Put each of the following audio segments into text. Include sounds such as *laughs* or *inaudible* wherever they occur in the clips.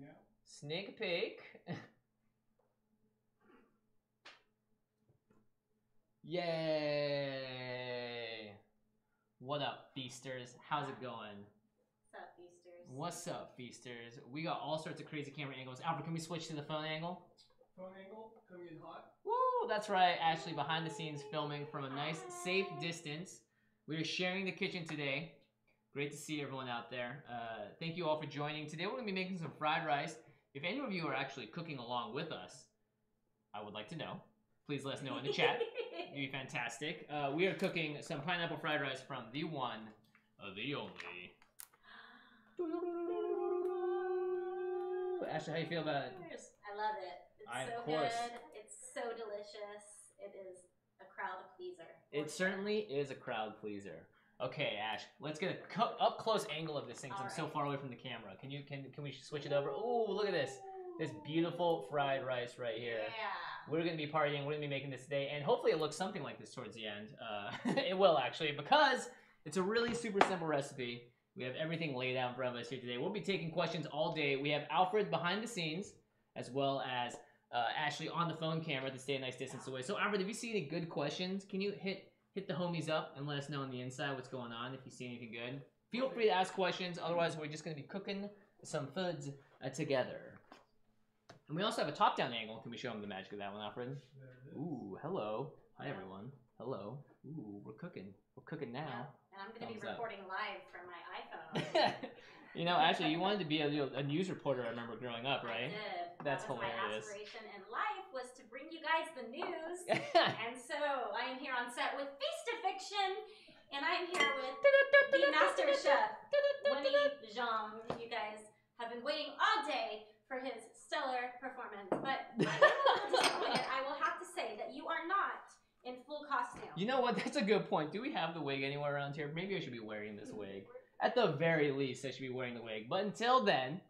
Yeah. Sneak peek. *laughs* Yay! What up, feasters? How's it going? What's up, Feasters? What's up, feasters? We got all sorts of crazy camera angles. Alfred, can we switch to the phone angle? Phone angle coming in hot. Woo! That's right. Ashley behind the scenes filming from a nice, safe distance. We are sharing the kitchen today. Great to see everyone out there. Uh, thank you all for joining. Today we're going to be making some fried rice. If any of you are actually cooking along with us, I would like to know. Please let us know in the chat. It'd be fantastic. Uh, we are cooking some pineapple fried rice from the one, uh, the only. Ashley, how you feel about it? I love it. It's I- so good. It's so delicious. It is a crowd pleaser. It certainly is a crowd pleaser. Okay, Ash, let's get a up close angle of this thing because I'm so far away from the camera. Can you can can we switch it over? Oh, look at this. This beautiful fried rice right here. Yeah. We're gonna be partying. We're gonna be making this today, and hopefully it looks something like this towards the end. Uh, *laughs* it will actually, because it's a really super simple recipe. We have everything laid out in front of us here today. We'll be taking questions all day. We have Alfred behind the scenes, as well as uh, Ashley on the phone camera to stay a nice distance away. So, Alfred, if you see any good questions, can you hit hit the homies up and let us know on the inside what's going on if you see anything good? Feel free to ask questions. Otherwise, we're just gonna be cooking some foods uh, together. And we also have a top-down angle. Can we show them the magic of that one, Alfred? There it is. Ooh, hello. Hi, everyone. Hello. Ooh, we're cooking. We're cooking Yeah. now. And I'm going to be Thumbs up. recording live from my iPhone. *laughs* you know, actually, you wanted to be a, a news reporter. I remember growing up, I right? did. That's that hilarious. My aspiration in life was to bring you guys the news. *laughs* and so I am here on set with Feast of Fiction. And I'm here with *laughs* the master chef, Winnie Jean. You guys have been waiting all day for his stellar performance. But I'm a little disappointed. I will have to say that you are not in full costume. You know what? That's a good point. Do we have the wig anywhere around here? Maybe I should be wearing this wig. At the very least, I should be wearing the wig. But until then,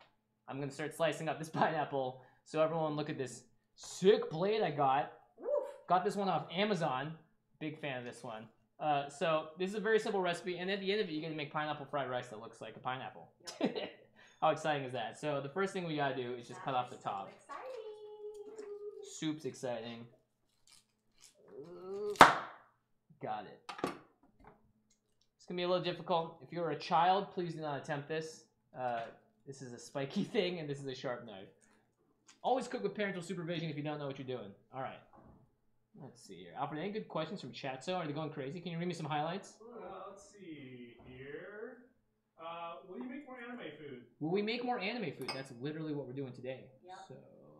I'm gonna start slicing up this *laughs* pineapple. So everyone, look at this sick blade I got. Woof. Got this one off Amazon. Big fan of this one. Uh, so this is a very simple recipe, and at the end of it, you get to make pineapple fried rice that looks like a pineapple. *laughs* How exciting is that? So the first thing we gotta do is just cut off the top. So exciting. Soup's exciting. Got it. It's gonna be a little difficult. If you're a child, please do not attempt this. Uh, this is a spiky *laughs* thing, and this is a sharp knife. Always cook with parental supervision if you don't know what you're doing. All right. Let's see here. Alfred, any good questions from Chatso? Are they going crazy? Can you read me some highlights? Uh, let's see here. Uh, will you make more anime food? Will we make more anime food? That's literally what we're doing today. Yep. So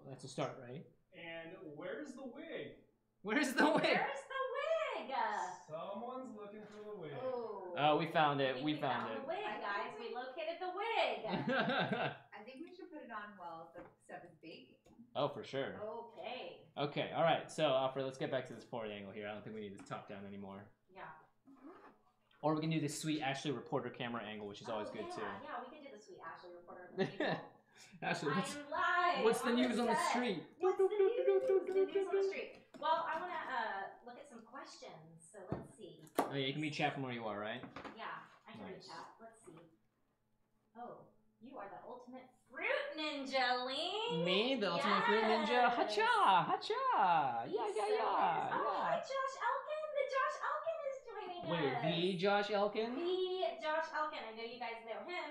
that's a start, right? And where's the wig? Where's the wig? Where's the wig? Someone's looking for the wig. Oh. Oh, we found I it. think We found the it. wig, guys. We located the wig. *laughs* I think we should put it on while the stuff is baking. oh, for sure. okay. Okay, all right. So, Alfred, let's get back to this forward angle here. I don't think we need this top down anymore. Yeah. Or we can do this sweet Ashley reporter camera angle, which is always Oh, good yeah, too. Yeah, we can do the sweet Ashley reporter. *laughs* angle. Ashley, what's, live. what's the news on the street? What's the news? On the street. Well, I want to uh, look at some questions. So let's see. Oh, yeah, you can be chat from where you are, right? Yeah, I can read Nice. that. Let's see. Oh, you are the ultimate fruit ninja, Ling. Me, the ultimate fruit ninja. Yes. Hacha, hacha. Yeah, yeah, yeah, is- Oh, hi. Josh Elkin. The Josh Elkin is joining us. Wait, the Josh Elkin? The Josh Elkin. I know you guys know him.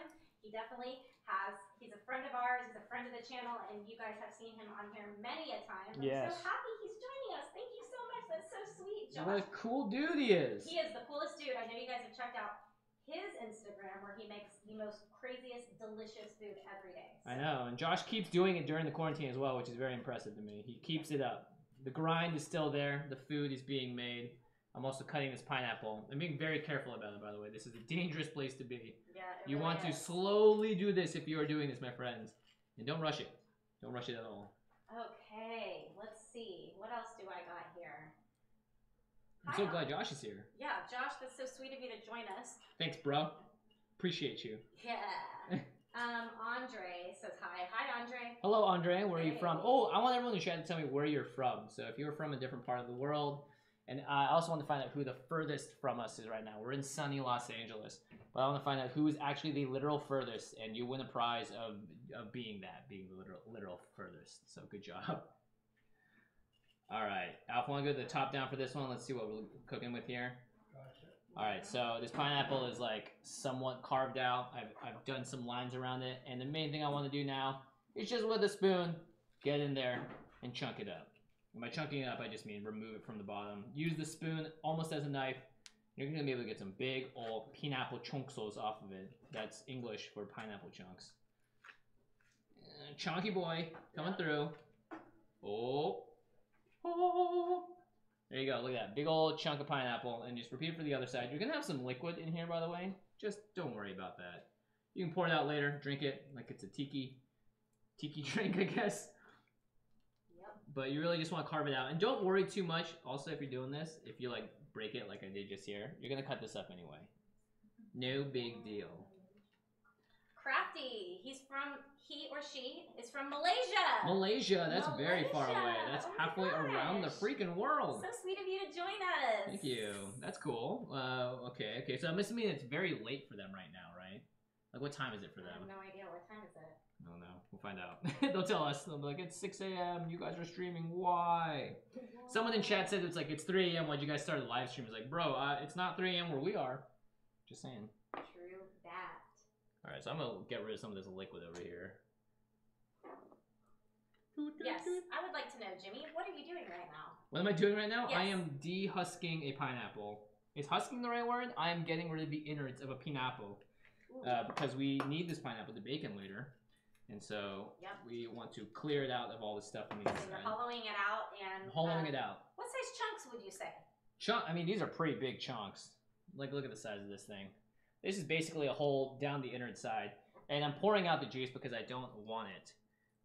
He definitely has. He's a friend of ours. He's a friend of the channel, and you guys have seen him on here many a time. I'm Yes. so happy he's joining us. Thank you so much. That's so sweet, Josh. What a cool dude he is. He is the coolest dude. I know you guys have checked out his Instagram where he makes the most craziest, delicious food every day. I know, and Josh keeps doing it during the quarantine as well, which is very impressive to me. He keeps it up. The grind is still there. The food is being made. I'm also cutting this pineapple. I'm being very careful about it, by the way. This is a dangerous place to be. Yeah, You really want to slowly do this if you are doing this, my friends. And don't rush it. Don't rush it at all. Okay, let's see. What else do I got here? I'm Hi, so glad Josh is here. Yeah, Josh, that's so sweet of you to join us. Thanks, bro. Appreciate you. *laughs* Yeah. um, Andre says hi. Hi, Andre. Hello, Andre. Where are you from? Oh, I want everyone the chat to tell me where you're from. So if you're from a different part of the world, And I also want to find out who the furthest from us is right now. We're in sunny Los Angeles, but I want to find out who is actually the literal furthest, and you win a prize of of being that, being the literal literal furthest. So good job. *laughs* All right, Alpha, want to go to the top down for this one? Let's see what we're cooking with here. All right, so this pineapple is like somewhat carved out. I've, I've done some lines around it, and the main thing I want to do now is just with a spoon, get in there and chunk it up. By chunking it up, I just mean remove it from the bottom. Use the spoon almost as a knife. You're gonna be able to get some big old pineapple chunksos off of it. That's English for pineapple chunks. Uh, chunky boy coming through. Oh, oh. There you go. Look at that big old chunk of pineapple, and just repeat it for the other side. You're gonna have some liquid in here, by the way. Just don't worry about that. You can pour it out later, drink it like it's a tiki, tiki *laughs* drink, I guess. But you really just want to carve it out, and don't worry too much. Also, if you're doing this, if you like break it like I did just here, you're gonna cut this up anyway. No big deal. Crafty. He's from he or she is from Malaysia. Malaysia, that's very far away. That's Oh halfway around the freaking world. So sweet of you to join us. Thank you. That's cool. Uh, okay, okay. So I'm assuming it's very late for them right now, right? Like, what time is it for them? I have no idea what time is it. I don't know. We'll find out. *laughs* They'll tell us. They'll be like, it's 6 a.m. You guys are streaming. Why? Someone in chat said it's like it's 3 a.m. Why'd you guys start the live stream? It's like, bro, uh, it's not 3 a.m. where we are. Just saying. True that. All right, so I'm gonna get rid of some of this liquid over here. Yes, I would like to know, Jimmy. What are you doing right now? What am I doing right now? I Yes. am dehusking a pineapple. Is husking the right word? I am getting rid of the innards of a pineapple. Uh, because we need this pineapple to bake in later, and so Yep. we want to clear it out of all the stuff on the so you're inside. hollowing it out and hollowing uh, it out. What size chunks would you say? Chunk. I mean, these are pretty big chunks. Like, look at the size of this thing. This is basically a hole down the innard side, and I'm pouring out the juice because I don't want it.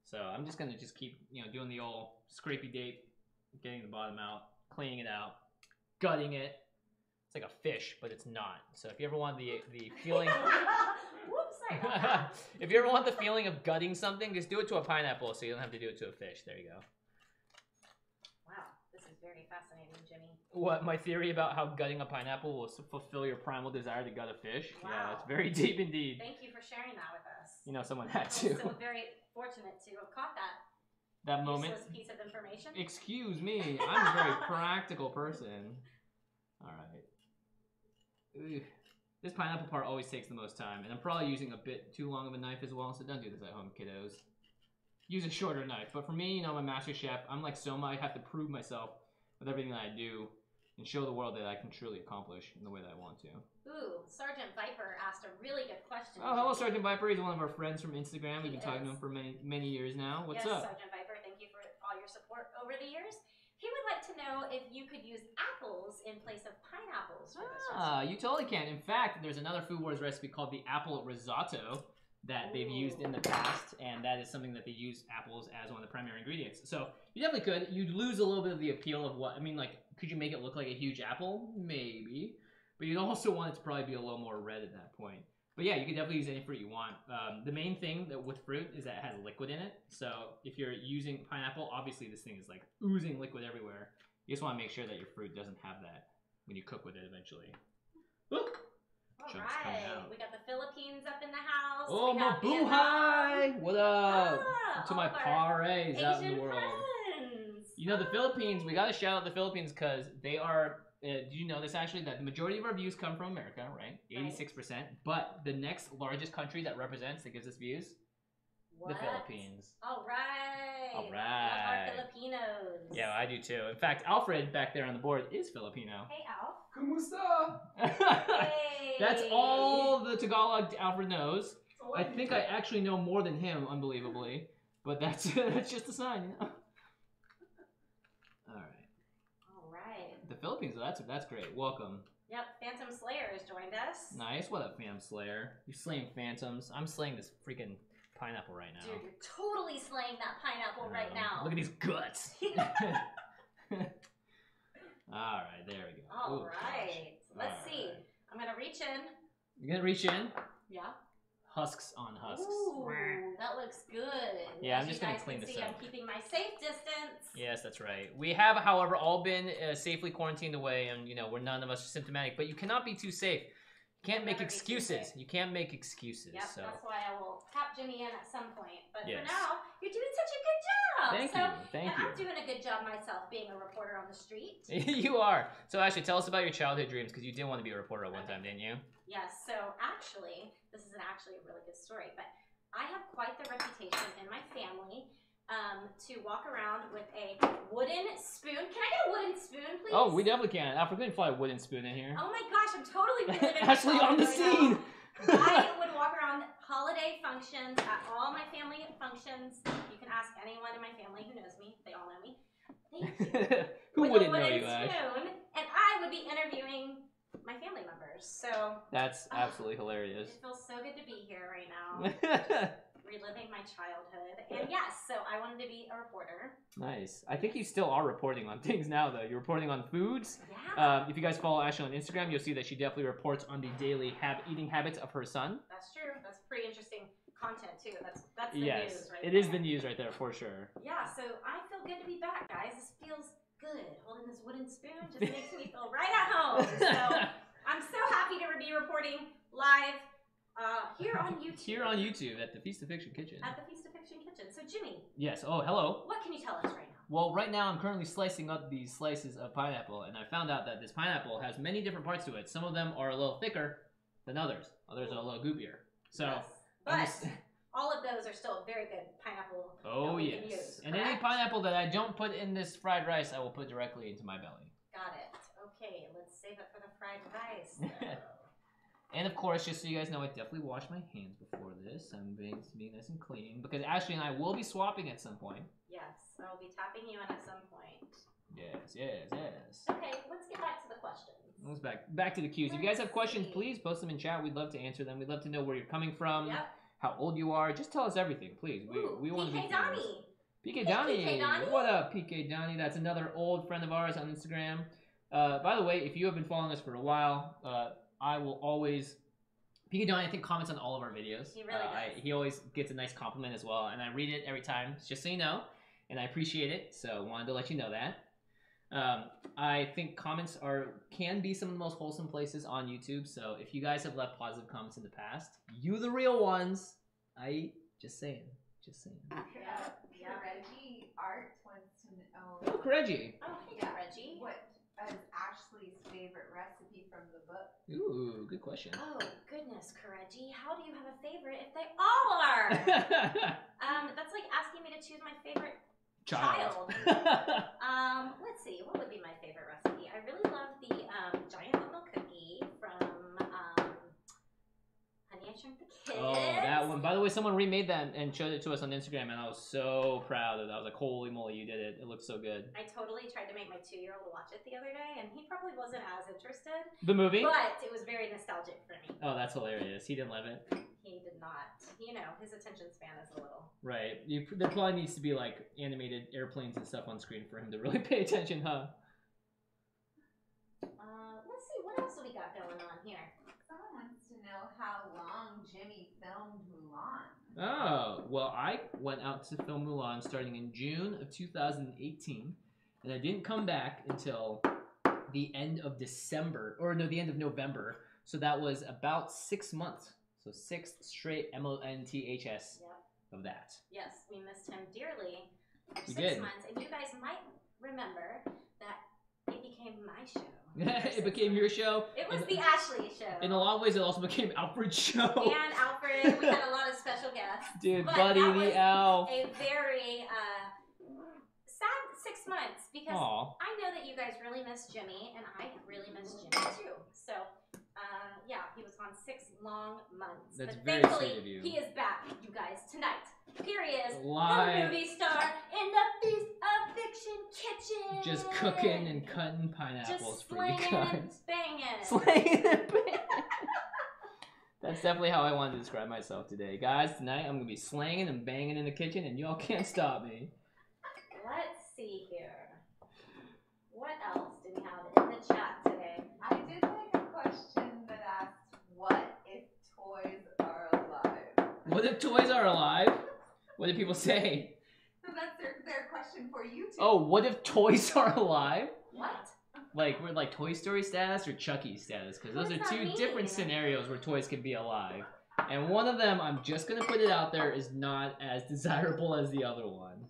So I'm just gonna just keep, you know, doing the old scrapey date, getting the bottom out, cleaning it out, gutting it. It's like a fish, but it's not. So if you ever want the the *laughs* feeling. *laughs* Whoops, sorry about that. if you ever want the feeling of gutting something, just do it to a pineapple so you don't have to do it to a fish. There you go. Wow, this is very fascinating, Jimmy. What, my theory about how gutting a pineapple will fulfill your primal desire to gut a fish? Yeah, Wow. that's very deep indeed. Thank you for sharing that with us. You know, someone had I'm to. so very fortunate to have caught that That moment. piece of information. Excuse me, I'm a very *laughs* practical person. Alright. Ugh. This pineapple part always takes the most time, and I'm probably using a bit too long of a knife as well, so don't do this at home, kiddos. Use a shorter knife. But for me, you know, I'm a master chef. I'm like Soma. I have to prove myself with everything that I do and show the world that I can truly accomplish in the way that I want to. Ooh, Sergeant Viper asked a really good question. Oh, hello, Sergeant Viper. He's one of our friends from Instagram. We've been He talking to him for many, many years now. What's yes, up? Sergeant Viper, thank you for all your support over the years. He would like to know if you could use apples in place of pineapples Ah, you totally can. In fact, there's another Food Wars recipe called the apple risotto that they've used in the past, and that is something that they use apples as one of the primary ingredients. So you definitely could. You'd lose a little bit of the appeal of what I mean. Like, could you make it look like a huge apple? Maybe, but you'd also want it to probably be a little more red at that point. But yeah, you could definitely use any fruit you want. Um, the main thing that with fruit is that it has liquid in it. So if you're using pineapple, obviously this thing is like oozing liquid everywhere. You just want to make sure that your fruit doesn't have that when you cook with it eventually. Look. All Chunks coming we got the Philippines up in the house. Oh, we my got boo hi! What up? Ah, to my of our pares out in the world. friends. You know, the Philippines, we gotta shout out the Philippines because they are. Uh, do you know this actually? That the majority of our views come from America, right? Right. 86%. But the next largest country that represents, that gives us views, What? the Philippines. All right. All right. Love right. our Filipinos. Yeah, I do too. In fact, Alfred back there on the board is Filipino. Hey, Alf. Kumusta? Hey. *laughs* That's all the Tagalog Alfred knows. I think I actually know more than him, unbelievably. But that's *laughs* that's just a sign, you *laughs* know. All right, All right. the Philippines. That's that's great. Welcome. Yep, Phantom Slayer has joined us. Nice. What up, Fam Slayer? You're slaying phantoms. I'm slaying this freaking pineapple right now. Dude, you're totally slaying that pineapple I right now. Look at these guts. *laughs* *laughs* All right, there we go. All Ooh, gosh. right. Let's All see. right. I'm gonna reach in. You're gonna reach in. Yeah. husks on husks. Ooh, that looks good. Yeah, I'm just gonna guys clean can this see, up. I'm keeping my safe distance. Yes, that's right. We have, however, all been uh, safely quarantined away, and you know we're none of us symptomatic. But you cannot be too safe. You can't make Never be too excuses. You can't make excuses. Yep, so that's why I will tap Jimmy in at some point. But Yes. for now, you're doing such a good job. thank so, you, thank and I'm doing a good job myself being a reporter on the street. *laughs* you are. So actually, tell us about your childhood dreams because you did want to be a reporter at one Okay. time, didn't you? Yes, so actually, this is actually a really good story, but I have quite the reputation in my family um, to walk around with a wooden spoon. Can I get a wooden spoon, please? Oh, we definitely can. I we can fly a wooden spoon in here. Oh my gosh, I'm totally *laughs* Ashley on the right scene. *laughs* I would walk around holiday functions at all my family functions. You can ask anyone in my family who knows me; they all know me. Thank *laughs* you. Who with wouldn't a know you, spoon, and I would be interviewing my family members. So That's Ah, absolutely hilarious. it feels so good to be here right now, reliving my childhood. And yes, so I wanted to be a reporter. nice. I think you still are reporting on *laughs* things now, though. You're reporting on foods. Yeah, Um, if you guys follow Ashley on Instagram, you'll see that she definitely reports on the daily hab- eating habits of her son. that's true. That's pretty interesting content too. That's that's the yes, news right it is there. the news right there for sure. Yeah, so I feel good to be back, guys. This feels good. Holding this wooden spoon just makes me *laughs* feel right at home. So *laughs* I'm so happy to be reporting live uh, here on *laughs* YouTube. Here on YouTube at the Feast of Fiction Kitchen. At the Feast of Fiction Kitchen. So, Jimmy, Yes. Oh, hello. what can you tell us right now? Well, right now I'm currently slicing up these slices of pineapple, and I found out that this pineapple has many different parts to it. Some of them are a little thicker than others. Others are a little goopier. So, yes. But just- *laughs* all of those are still very good pineapple. oh that we can yes. use, and any pineapple that I don't put in this fried rice, I will put directly into my belly. Got it. Okay, let's save it for the fried rice. *laughs* And of course, just so you guys know, I definitely wash my hands before this. I'm being, being nice and clean because Ashley and I will be swapping at some point. yes, I'll be tapping you in at some point. Yes, yes, yes. Okay, let's get back to the questions. Let's back back to the cues. If you guys have questions, see. please post them in chat. We'd love to answer them. We'd love to know where you're coming from, Yep. how old you are. Just tell us everything, please. We, Ooh, we want to be. Donnie. PK Donnie. PK Donnie. What up, PK Donnie? That's another old friend of ours on Instagram. Uh, by the way, if you have been following us for a while, uh, I will always. PK Donnie, I think, comments on all of our videos. He really Uh, I, does. he always gets a nice compliment as well, and I read it every time, just so you know. And I appreciate it, so wanted to let you know that. Um, I think comments are can be some of the most wholesome places on YouTube. So if you guys have left positive comments in the past, you the real ones. I just saying, just saying. Yeah, yeah. Reggie Art wants to know Oh, Reggie. Oh, hey, Yeah. Reggie. what is Ashley's favorite recipe from the book. Ooh, good question. Oh goodness, Reggie, how do you have a favorite if they all are? *laughs* um, that's like asking me to choose my favorite. Child. *laughs* Um, let's see, what would be my favorite recipe? I really love the um, giant oatmeal cookie from Honey I Shrunk the Kids. oh, that one. By the way, someone remade that and showed it to us on Instagram, and I was so proud of that. I was like, holy moly, you did it. It looks so good. I totally tried to make my two-year-old watch it the other day, and he probably wasn't as interested, The movie? but it was very nostalgic for me. Oh, that's hilarious. He didn't love it. He did not. You know, his attention span is a little. Right. You, there probably needs to be like animated airplanes and stuff on screen for him to really *laughs* pay attention, huh? Uh, let's see, what else do we got going on here? Someone wants to know how long Jimmy filmed Mulan. Oh, well, I went out to film Mulan starting in June of 2018, and I didn't come back until the end of December, or no, the end of November. So that was about six months. So six straight M O N T H S Yep. of that. Yes, we missed him dearly for six did. months, and you guys might remember that it became my show. For it became your show. It was In- the Ashley show. In a lot of ways, it also became Alfred's show. *laughs* and Alfred, we had a lot of special guests. Dude, But Buddy that the Elf. A very uh, sad six months because Aw. I know that you guys really miss Jimmy, and I really miss Jimmy too. So, uh, yeah, he was gone six long months. That's but very thankfully, sweet of you. he is back, you guys, tonight. Here he is, the movie star in the Feast of Fiction kitchen. Just cooking and cutting pineapples just for you slinging and guys. banging. *laughs* Slaying and banging. That's definitely how I wanted to describe myself today. Guys, tonight I'm going to be slanging and banging in the kitchen, and y'all can't stop me. "What if toys are alive?" What if toys are alive? What do people say? So that's their, their question for you two. Oh, what if toys *laughs* are alive? What? Like we're like Toy Story status or Chucky status? Because those are two mean? different scenarios where toys can be alive. And one of them, I'm just gonna put it out there, is not as *laughs* desirable as the other one.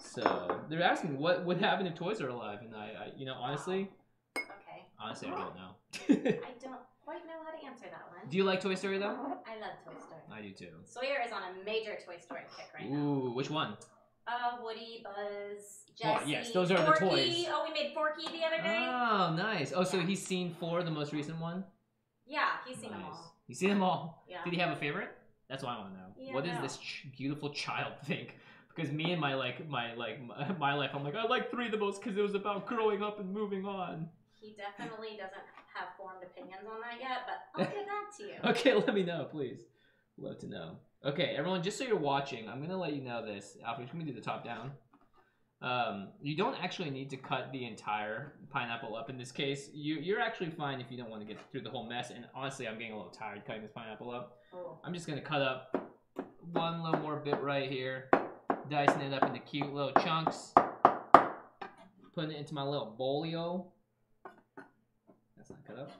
So they're asking what would happen if toys are alive, and I, I you know, honestly, Okay. honestly, I don't know. *laughs* I don't quite know how to answer that one. Do you like Toy Story though? *laughs* I love Toy Story. I do too. Sawyer is on a major Toy Story kick right now. Ooh, which one? Uh, Woody, Buzz, Oh, yes, those are the Forky. toys. Oh, we made Forky the other day. Oh, nice. Oh, so he's seen four, the most recent one. yeah, he's seen them all. He's seen them all. Yeah. Did he have a favorite? That's what I want to know. Yeah, what does no. this ch- beautiful child think? Because me and my like my like my, my life, I'm like I like three the most because it was about growing up and moving on. He definitely doesn't have formed opinions on that yet, but I'll get back to you. *laughs* Okay, *laughs* let me know, please. Love to know. Okay, everyone, just so you're watching, I'm gonna let you know this. Alfred, can we do the top down? Um, you don't actually need to cut the entire pineapple up in this case. You, you're actually fine if you don't want to get through the whole mess. And honestly, I'm getting a little tired cutting this pineapple up. Oh. I'm just gonna cut up one little more bit right here, dicing it up into cute little chunks, putting it into my little bolio. Cut up.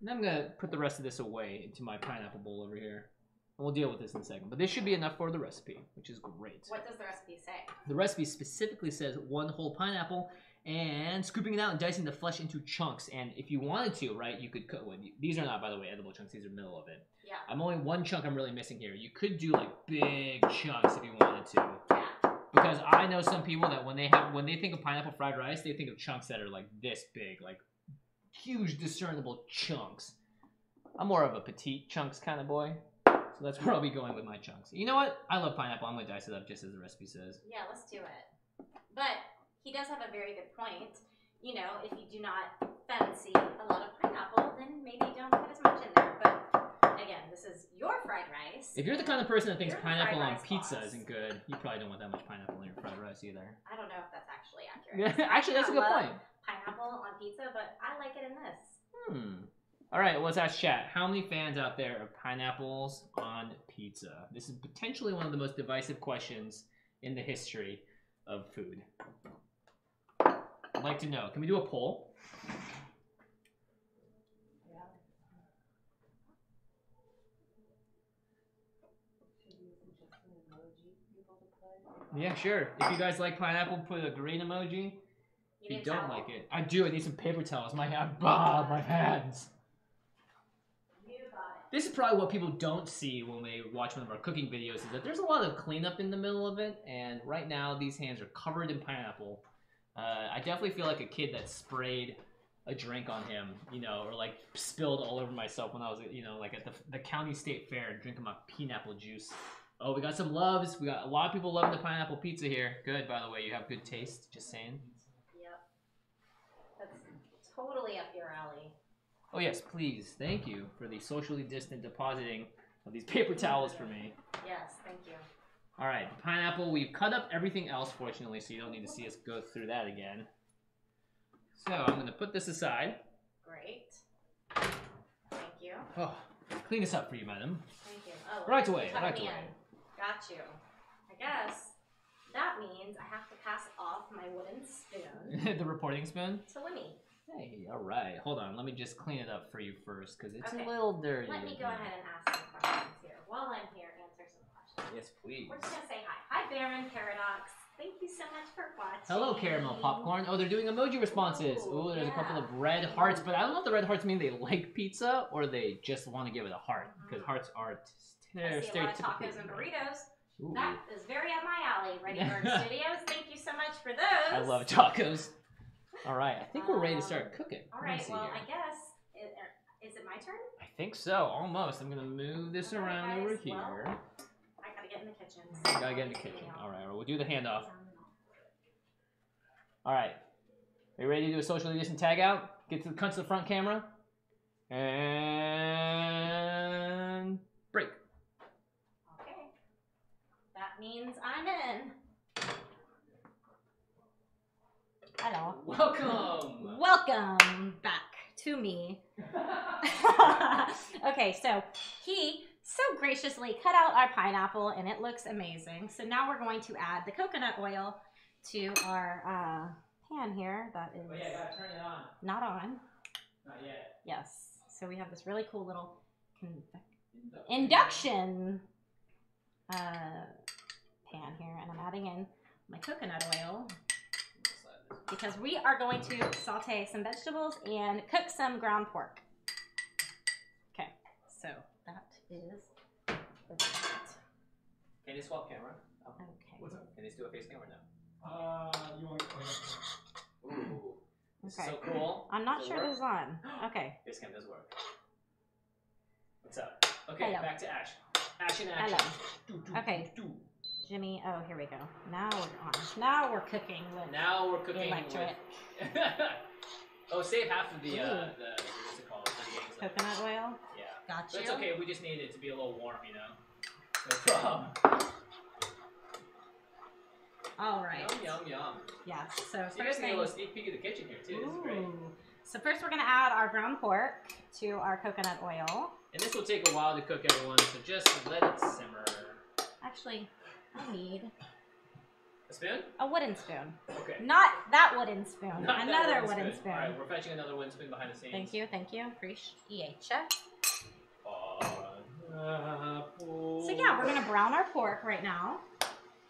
And I'm gonna put the rest of this away into my pineapple bowl over here. And we'll deal with this in a second. But this should be enough for the recipe, which is great. What does the recipe say? The recipe specifically says one whole pineapple and scooping it out and dicing the flesh into chunks. And if you wanted to, right, you could cut. Well, these are not, by the way, edible chunks. These are middle of it. Yeah. I'm only one chunk I'm really missing here. You could do like big chunks if you wanted to. Yeah. Because I know some people that when they have when they think of pineapple fried rice, they think of chunks that are like this big, like huge discernible chunks. I'm more of a petite chunks kind of boy. So that's where I'll be going with my chunks. You know what? I love pineapple. I'm gonna dice it up just as the recipe says. Yeah, let's do it. But he does have a very good point. You know, if you do not fancy a lot of pineapple, then maybe don't put as much in there. But again, this is your fried rice. If you're the kind of person that thinks You're pineapple on pizza boss. isn't good, you probably don't want that much pineapple in your fried rice either. I don't know if that's actually accurate. *laughs* Actually, that's a good love point. Pineapple on pizza, but I like it in this. Hmm. All right, let's ask chat. How many fans out there of pineapples on pizza? This is potentially one of the most divisive questions in the history of food. I'd like to know. Can we do a poll? Yeah, sure. If you guys like pineapple, put a green emoji. If you don't like it, I do. I need some paper towels. My hand, bah, my hands. This is probably what people don't see when they watch one of our cooking videos is that there's a lot of cleanup in the middle of it, and right now these hands are covered in pineapple. Uh, I definitely feel like a kid that sprayed a drink on him, you know, or like spilled all over myself when I was, you know, like at the, the county state fair drinking my pineapple juice. Oh, we got some loves. We got a lot of people loving the pineapple pizza here. Good, by the way. You have good taste. Just saying. It. Yep. That's totally up your alley. Oh yes, please. Thank you for the socially distant depositing of these paper towels for me. Yes, thank you. All right, the pineapple. We've cut up everything else, fortunately, so you don't need to see us go through that again. So I'm gonna put this aside. Great. Thank you. Oh, clean this up for you, madam. Thank you. Oh, Right away, right away. in. Got you. I guess that means I have to pass off my wooden spoon *laughs* the reporting spoon. to Lemmy. Hey, all right. Hold on. Let me just clean it up for you first, because it's Okay. a little dirty. Let me go ahead and ask some questions here. While I'm here, answer some questions. Yes, please. We're just gonna say hi. Hi, Baron Paradox. Thank you so much for watching. Hello, caramel popcorn. Oh, they're doing emoji responses. Ooh, Ooh, there's a couple of red hearts, but I don't know if the red hearts mean they like pizza or they just want to give it a heart because Mhm. hearts are I see a lot of tacos and burritos. Ooh, That is very up my alley. Ready Bird *laughs* Studios. Thank you so much for those. I love tacos. All right, I think we're ready to start Um, cooking. All right. Well, here. I guess it, er, is it my turn? I think so, almost. I'm gonna move this right, around over here. well, I gotta get in the kitchen. Gotta get in the kitchen. All right, well, we'll do the handoff. All right, are you ready to do a socially distant tag out? Get to the cut to the front camera, and break. Okay. That means I'm in. Hello. Welcome. Welcome back to me. *laughs* *laughs* okay, so he so graciously cut out our pineapple and it looks amazing. So now we're going to add the coconut oil to our uh, pan here that is Oh yeah, turn it on. not on. Not yet. Yes. So we have this really cool little convec- induction uh, pan here, and I'm adding in my coconut oil because we are going to saute some vegetables and cook some ground pork. Okay, so that is that. Can you swap camera? Oh. Okay. What's up? Can they do a face camera now? Uh, you want? Ooh. This Okay. is so cool. I'm not Does sure this is on. Okay. *gasps* This cam does work. What's up? Okay, Hello. back to action. Action, action. Hello. Do, do, Okay. Do. Jimmy, oh, here we go. Now we're on. Now we're cooking with Now we're cooking electric with. *laughs* oh, save half of the uh, the what's it called? The games left. coconut oil. Yeah. Got But you. it's okay. We just need it to be a little warm, you know. No problem. All right. Yum yum yum. Yes. So So you guys first can get a little sneak peek of the kitchen here too. This is great. Ooh. So first we're gonna add our ground pork to our coconut oil. And this will take a while to cook, everyone. So just let it simmer. Actually, I need A spoon? a wooden spoon. Okay. Not that wooden spoon. Not another wooden spoon. All right, we're fetching another wooden spoon behind the scenes. Thank you, thank you. Appreciate ya. So yeah, we're gonna brown our pork right now.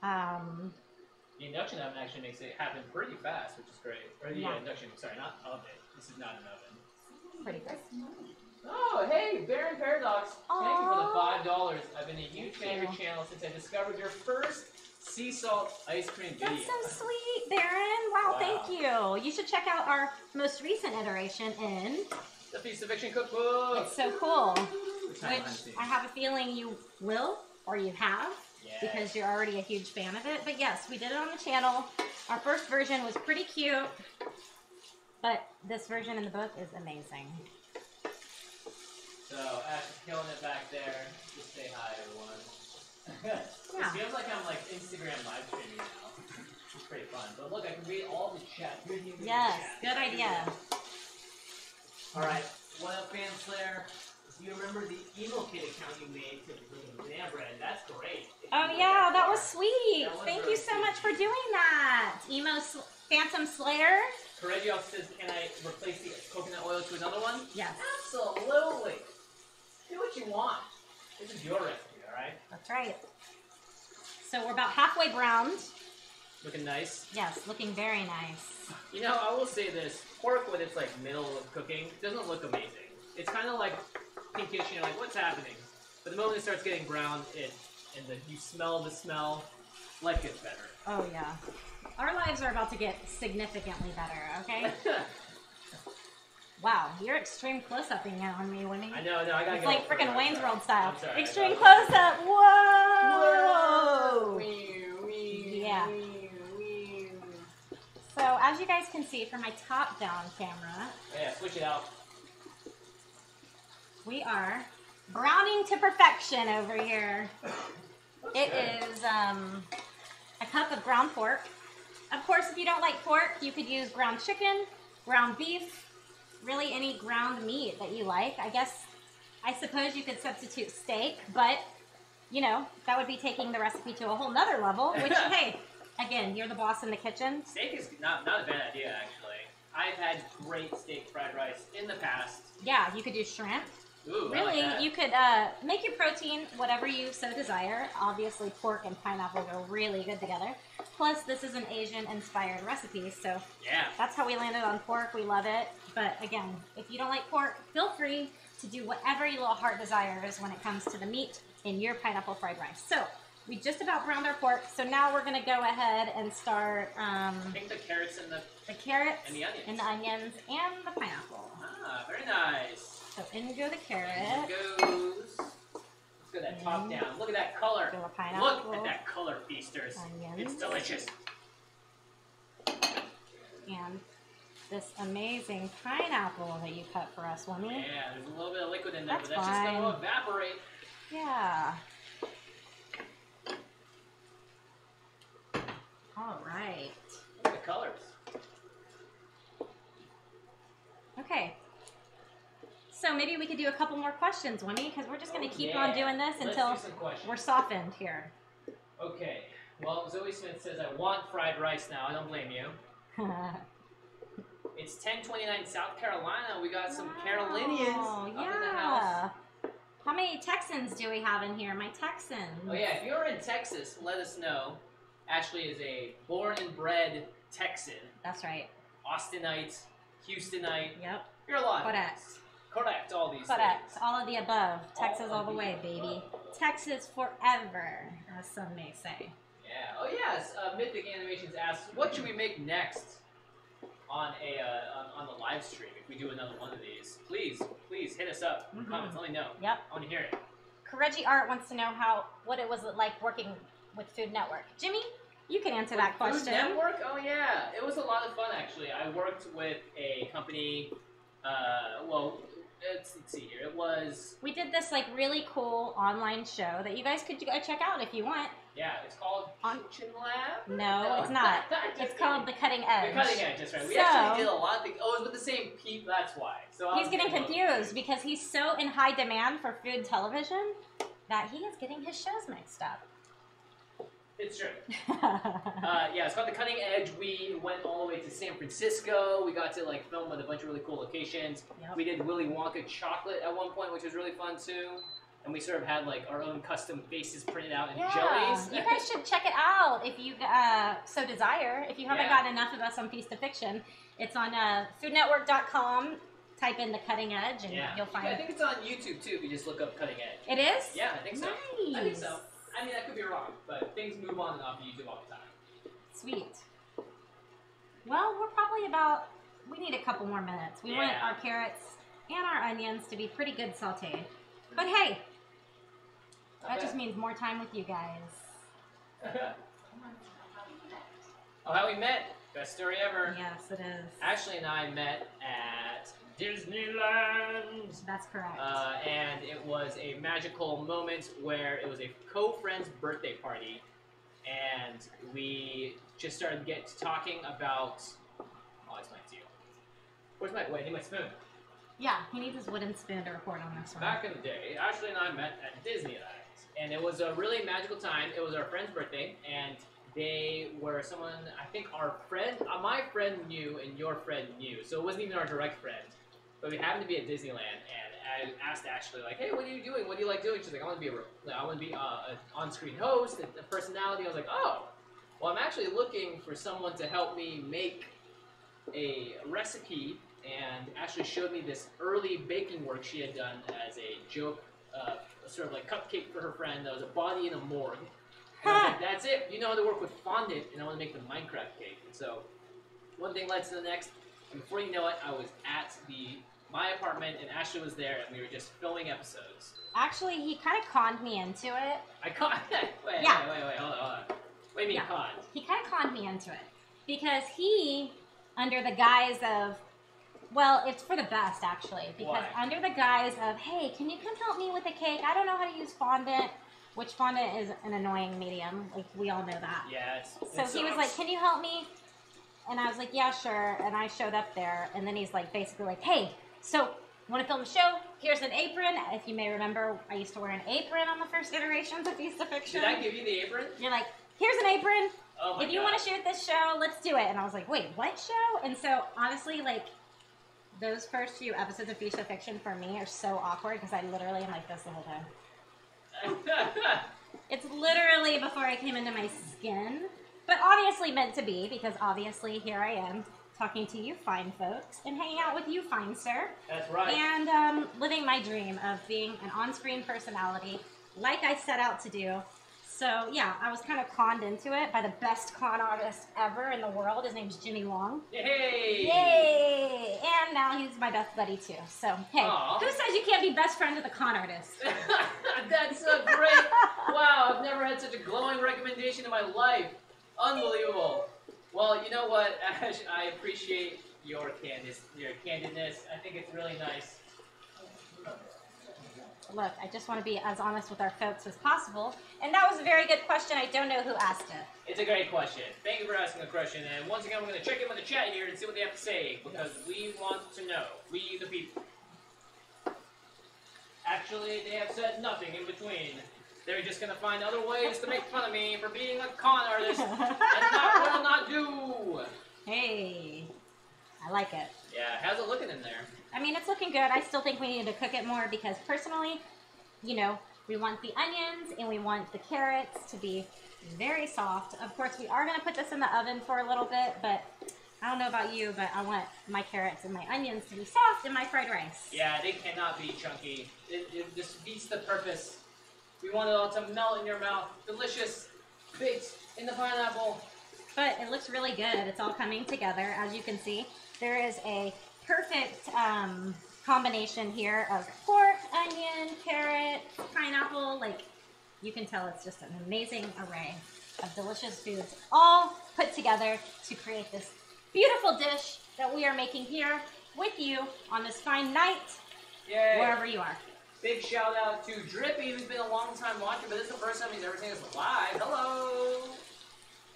Um, The induction oven actually makes it happen pretty fast, which is great. Or the Yeah. uh, induction, sorry, not oven. This is not an oven. pretty good. Oh, hey, Baron Paradox. Thank you for the five dollars. I've been a huge fan of your channel since I discovered your first sea salt ice cream video. That's so sweet, Baron. Wow, Wow. thank you. You should check out our most recent iteration in The Feast of Fiction cookbook. It's so cool. Which time behind Which scenes. I have a feeling you will or you have Yes. because you're already a huge fan of it. But yes, we did it on the channel. Our first version was pretty cute, but this version in the book is amazing. So, Ash is killing it back there. Just say hi, everyone. *laughs* Yeah. It feels like I'm like Instagram live streaming now. It's pretty fun. But look, I can read all the chat. Here's the Yes, chat. good idea. All right, what up, Fan Slayer? Do you remember the emo kid account you made to bring banana bread? That's great. Oh yeah, look that was sweet. That was Thank you so sweet. much for doing that. Emo Sl- Phantom Slayer. Correggio says, can I replace the coconut oil to another one? Yes, Absolutely. Do what you want. This is your recipe, all right? that's right. So we're about halfway browned. Looking nice. Yes, looking very nice. You know, I will say this: pork when it's like middle of cooking doesn't look amazing. It's kind of like pinkish. You're like, what's happening? But the moment it starts getting brown, it and the you smell the smell, life gets better. Oh yeah. Our lives are about to get significantly better, okay? *laughs* wow, you're extreme close upping on me, Winnie. I know, no, I gotta It's go like for freaking Wayne's sorry. World style. I'm sorry, Extreme close up. Whoa! whoa. Yeah. So as you guys can see from my top-down camera, Yeah, switch it out. we are browning to perfection over here. Looks It good. is um, a cup of ground pork. Of course, if you don't like pork, you could use ground chicken, ground beef, really any ground meat that you like. I guess, I suppose you could substitute steak, but you know, that would be taking the recipe to a whole nother level, which, *laughs* hey, again, you're the boss in the kitchen. Steak is not not a bad idea actually. I've had great steak fried rice in the past. Yeah, you could do shrimp. Ooh, like Really, that. you could uh, make your protein whatever you so desire. Obviously, pork and pineapple go really good together. Plus, this is an Asian-inspired recipe, so Yeah. that's how we landed on pork. We love it. But again, if you don't like pork, feel free to do whatever your little heart desires when it comes to the meat in your pineapple fried rice. So we just about browned our pork. So now we're gonna go ahead and start um, I think the carrots and the the carrots And the onions. and the onions and the pineapple. ah, very nice. So in go the There carrot, goes. That top down. Look at that color. go a pineapple. Look at that color, feasters. Onions. It's delicious. and this amazing pineapple that you cut for us, Wummy. Yeah, there's a little bit of liquid in there, That's but that's just gonna evaporate. Yeah. All right. Look at the colors. Okay. So maybe we could do a couple more questions, Winnie, because we're just going to Oh, keep yeah. on doing this until do we're softened here. Okay. Well, Zoe Smith says I want fried rice now. I don't blame you. *laughs* It's 1029 South Carolina. We got some Carolinians Wow, up in the house. yeah. How many Texans do we have in here? My Texans. Oh yeah, if you're in Texas, let us know. Ashley is a born and bred Texan, That's right. Austinite, Houstonite. Yep. You're a lot. of Correct. Correct. All these Correct. things. All of the above. Texas all, of the the way, above. baby. Texas forever, as some may say. Yeah. Oh yes. Uh, Mythic Animations asks, what should we make next on a uh, on, on the live stream if we do another one of these? Please, please hit us up. in Mhm. Comments. Let me know. Yep. I want to hear it. Reggie Art wants to know how what it was like working with Food Network. Jimmy, you can answer that question. Food. Network? Oh yeah, it was a lot of fun actually. I worked with a company. Uh, well, let's, let's see here. It was We did this like really cool online show that you guys could go check out if you want. yeah. It's called On- Kitchen Lab. No, it's not. *laughs* It's called The Cutting Edge. The Cutting Edge. That's right. We So- actually did a lot of things. Oh, it was with the same people. That's why. So I He's getting thinking, confused because he's so in high demand for food television that he is getting his shows mixed up. It's true. Uh, yeah, it's called The Cutting Edge. We went all the way to San Francisco. We got to like film at a bunch of really cool locations. Yep. We did Willy Wonka chocolate at one point, which was really fun too. And we sort of had like our own custom faces printed out in Yeah, jellies. you guys should check it out if you uh, so desire. If you haven't Yeah. gotten enough of us on Feast of Fiction, it's on uh, foodnetwork.com. Type in the cutting edge and yeah, you'll find I think it's on YouTube too. If you just look up Cutting Edge. It is? Yeah, I think so. Nice. I think so. I mean, I could be wrong, but things move on and off of YouTube all the time. Sweet. Well, we're probably about. We need a couple more minutes. We want our carrots and our onions to be pretty good sauteed. But hey, that just means more time with you guys. *laughs* oh, how we met? Best story ever. Yes, it is. Ashley and I met at Disneyland. That's correct. Uh, and it was a magical moment where it was a co-friend's birthday party, and we just started get to talking about. Oh, it's my deal. Where's my wait? I need my spoon. yeah, he needs his wooden spoon to report on this one. Back in the day, Ashley and I met at Disneyland, and it was a really magical time. It was our friend's birthday, and they were someone I think our friend, uh, my friend knew, and your friend knew. So it wasn't even our direct friend, but we happened to be at Disneyland, and I asked Ashley like, "Hey, what are you doing? What do you like doing?" She's like, "I want to be a, I want to be uh, an on-screen host, a, a personality." I was like, "Oh, well, I'm actually looking for someone to help me make a recipe." And Ashley showed me this early baking work she had done as a joke, uh, sort of like cupcake for her friend. That was a body in a morgue. And I was like, that's it. You know how to work with fondant, and I want to make the Minecraft cake. And so, one thing led to the next, and before you know it, I was at the my apartment, and Ashley was there, and we were just filming episodes. Actually, he kind of conned me into it. I caught. wait, Yeah. wait, wait, wait, hold on, hold on. What do you mean Yeah. conned? He kind of conned me into it because he, under the guise of, well, it's for the best actually. Because Why? under the guise of, hey, can you come help me with the cake? I don't know how to use fondant, which fondant is an annoying medium. Like we all know that. Yeah, it's, So he was like, "Can you help me?" And I was like, "Yeah, sure." And I showed up there, and then he's like, basically like, "Hey, so want to film a show? Here's an apron. If you may remember, I used to wear an apron on the first iterations of Feast of Fiction. Did I give you the apron? You're like, "Here's an apron. Oh if you God. want to shoot this show, let's do it." And I was like, "Wait, what show?" And so honestly, like. Those first few episodes of Feast of Fiction for me are so awkward because I literally am like this the whole time. *laughs* It's literally before I came into my skin, but obviously meant to be because obviously here I am talking to you fine folks and hanging out with you fine sir That's right. and um, living my dream of being an on-screen personality like I set out to do. So yeah, I was kind of conned into it by the best con artist ever in the world. His name's Jimmy Wong. Yay! Yay! And now he's my best buddy too. So hey, Aw. who says you can't be best friend with a con artist? *laughs* That's a great. wow, I've never had such a glowing recommendation in my life. Unbelievable. Well, you know what, *laughs* Ash? I appreciate your candid, your candidness. I think it's really nice. Look, I just want to be as honest with our folks as possible. And that was a very good question. I don't know who asked it. It's a great question. Thank you for asking the question. And once again, we're going to check in with the chat here and see what they have to say because we want to know. We, the people. actually, they have said nothing in between. They're just gonna find other ways to make fun of me for being a con artist and that will not do. hey, I like it. Yeah, how's it looking in there? I mean, it's looking good. I still think we need to cook it more because personally, you know, we want the onions and we want the carrots to be very soft. Of course, we are going to put this in the oven for a little bit, but I don't know about you, but I want my carrots and my onions to be soft in my fried rice. Yeah, they cannot be chunky. It, it just beats the purpose. We want it all to melt in your mouth. Delicious, baked in the pineapple. But it looks really good. It's all coming together. As you can see, there is a perfect um, combination here of pork, onion, carrot, pineapple. Like, you can tell it's just an amazing array of delicious foods all put together to create this beautiful dish that we are making here with you on this fine night, Yay! wherever you are. Big shout out to Drippy, who's been a long time watcher, but this is the first time he's ever seen us live. Hello!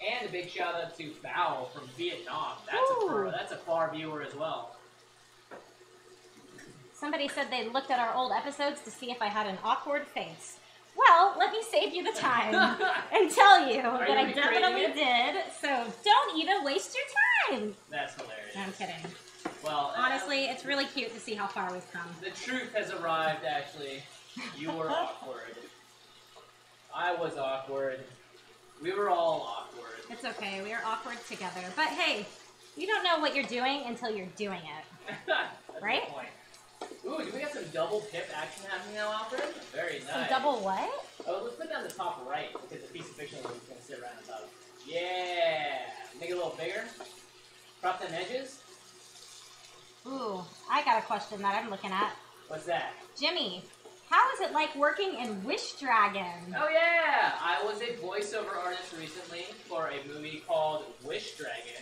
And a big shout out to Bao from Vietnam. That's a pro. That's a far viewer as well. Somebody said they looked at our old episodes to see if I had an awkward face. Well, let me save you the time *laughs* and tell you Are that you I definitely it? did. So don't even waste your time. That's hilarious. No, I'm kidding. Well, Honestly, it's really cute to see how far we've come. the truth has arrived. Actually, you were *laughs* awkward. I was awkward. We were all awkward. It's okay. We are awkward together. But hey, you don't know what you're doing until you're doing it. *laughs* Right? Ooh, do we got some double pip action happening now, Alfred? Very nice. Some double what? Oh, let's put down the top right because the piece of fiction is going to sit right on top. Yeah. Make it a little bigger. Crop them edges. Ooh, I got a question that I'm looking at. What's that? Jimmy, how is it like working in Wish Dragon? Oh yeah, I was a voiceover artist recently for a movie called Wish Dragon.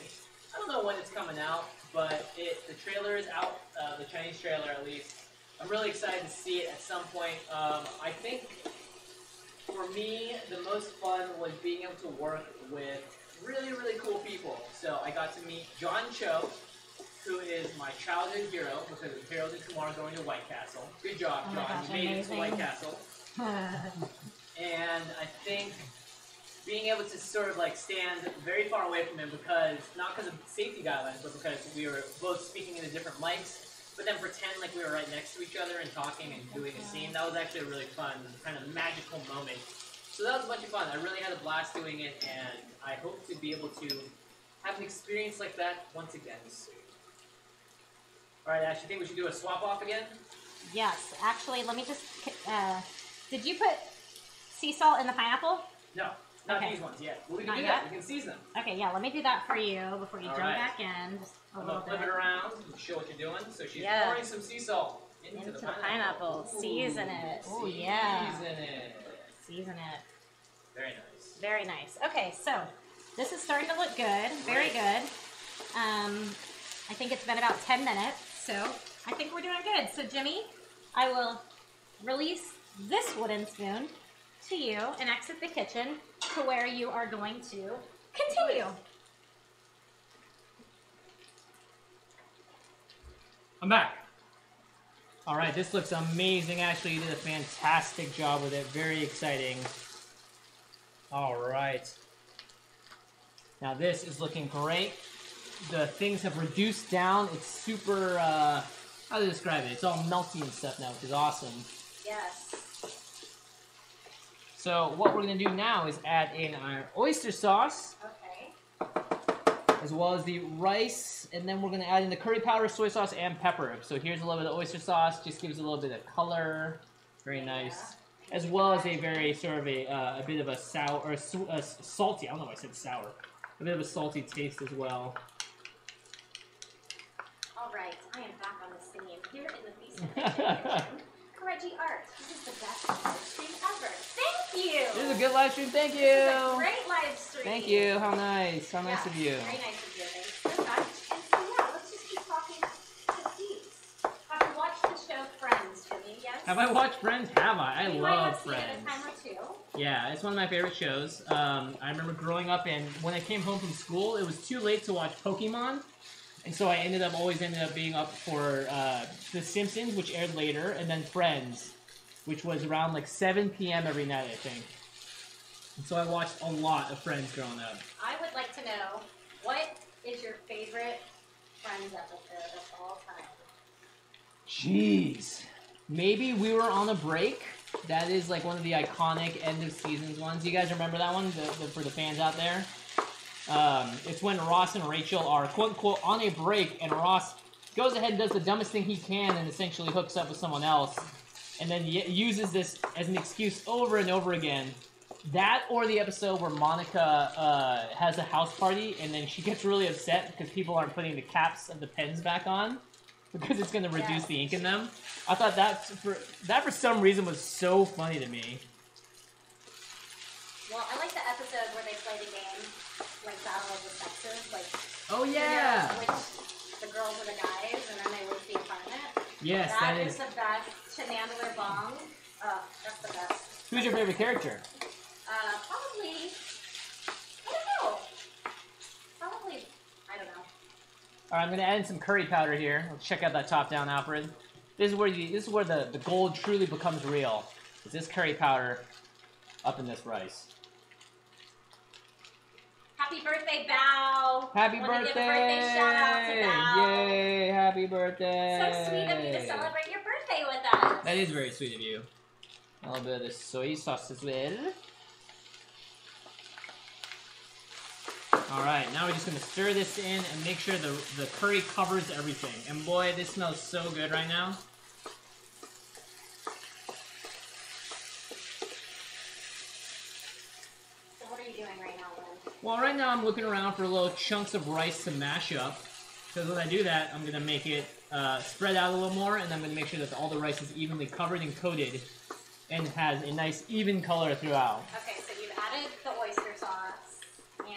I don't know when it's coming out, but it the trailer is out, uh, the Chinese trailer at least. I'm really excited to see it at some point. Um, I think for me, the most fun was being able to work with really, really cool people. So I got to meet John Cho, who is my childhood hero because of Harold and Kumar going to White Castle. Good job, Oh John. gosh, you made it to. White Castle. *laughs* And I think being able to sort of like stand very far away from him because not because of safety guidelines, but because we were both speaking into different mics, but then pretend like we were right next to each other and talking and doing a scene. That was actually a really fun, kind of magical moment. So that was a bunch of fun. I really had a blast doing it, and I hope to be able to have an experience like that once again soon. All right, Ash, you think we should do a swap off again? yes, actually, let me just. Uh, did you put sea salt in the pineapple? No, not Okay. these ones yet. Well, we can Not do yet? that. We can season them. Okay, yeah, let me do that for you before you All jump right. back in. Just a I'm little gonna flip bit. it around and show what you're doing. So she's Yeah. pouring some sea salt into, Into the the pineapple. pineapple. Season it. Oh, yeah. Season it. Season it. Very nice. Very nice. Okay, so this is starting to look good. Very good. Um, I think it's been about 10 minutes, so I think we're doing good. So, Jimmy, I will release this wooden spoon to you and exit the kitchen to where you are going to continue. I'm back. All right, this looks amazing. Actually, you did a fantastic job with it. Very exciting. All right. Now this is looking great. The things have reduced down. It's super. Uh, how to describe it? It's all melty and stuff now, which is awesome. Yes. So what we're gonna do now is add in our oyster sauce. Okay. as well as the rice, and then we're gonna add in the curry powder, soy sauce, and pepper. So here's a little bit of oyster sauce, just gives a little bit of color, very nice, as well as a very sort of a, uh, a bit of a sour or a, a salty. I don't know why I said sour. A bit of a salty taste as well. All right, I am back on the scene here in the Feast of Fiction kitchen. Reggie Art, this is the best live stream ever. Thank you. This is a good live stream. Thank This is a you. great live stream. Thank you. How nice. How nice of you. Very nice of you. Thanks so much. And so yeah, let's just keep talking to Feast. Have you watched the show Friends, Jimmy? Yes. Have I watched Friends? Have I? I you love Friends. it a time or two. Yeah, it's one of my favorite shows. Um, I remember growing up, and when I came home from school, it was too late to watch Pokemon, and so I ended up always ended up being up for uh, The Simpsons, which aired later, and then Friends. which was around like 7 p.m. every night, I think. And so I watched a lot of Friends growing up. I would like to know what is your favorite Friends episode of all time? Jeez. Maybe we were on a break. That is like one of the iconic end of seasons ones. You guys remember that one the, the, for the fans out there? Um, it's when Ross and Rachel are quote unquote on a break, and Ross goes ahead and does the dumbest thing he can and essentially hooks up with someone else, and then uses this as an excuse over and over again. That or the episode where Monica uh, has a house party and then she gets really upset because people aren't putting the caps of the pens back on because it's going to reduce Yes. the ink in them. I thought that for that for some reason was so funny to me. Well, I like the episode where they play the game, like Battle of the Sexes, like Oh yeah, knows which the girls or the guys, and then they lose the apartment. yes, that that is the best. Chandler Bing. Oh, that's the best. Who's your favorite character? Uh, probably. I don't know. Probably. I don't know. All right, I'm gonna add in some curry powder here. Let's check out that top down, Alfred. This is where the, this is where the, the gold truly becomes real. Is this curry powder up in this rice? Happy birthday, Bao. Happy Wanna birthday! Give a birthday shout out to Bao. Yay! Happy birthday! So sweet of you to celebrate your birthday with us. That is very sweet of you. A little bit of the soy sauce as well. Alright, now we're just gonna stir this in and make sure the, the curry covers everything. And boy, this smells so good right now. So what are you doing right now, Lynn? Well, right now I'm looking around for little chunks of rice to mash up. Because when I do that, I'm gonna make it uh, spread out a little more, and I'm gonna make sure that all the rice is evenly covered and coated, and has a nice even color throughout. Okay, so you've added the oyster sauce and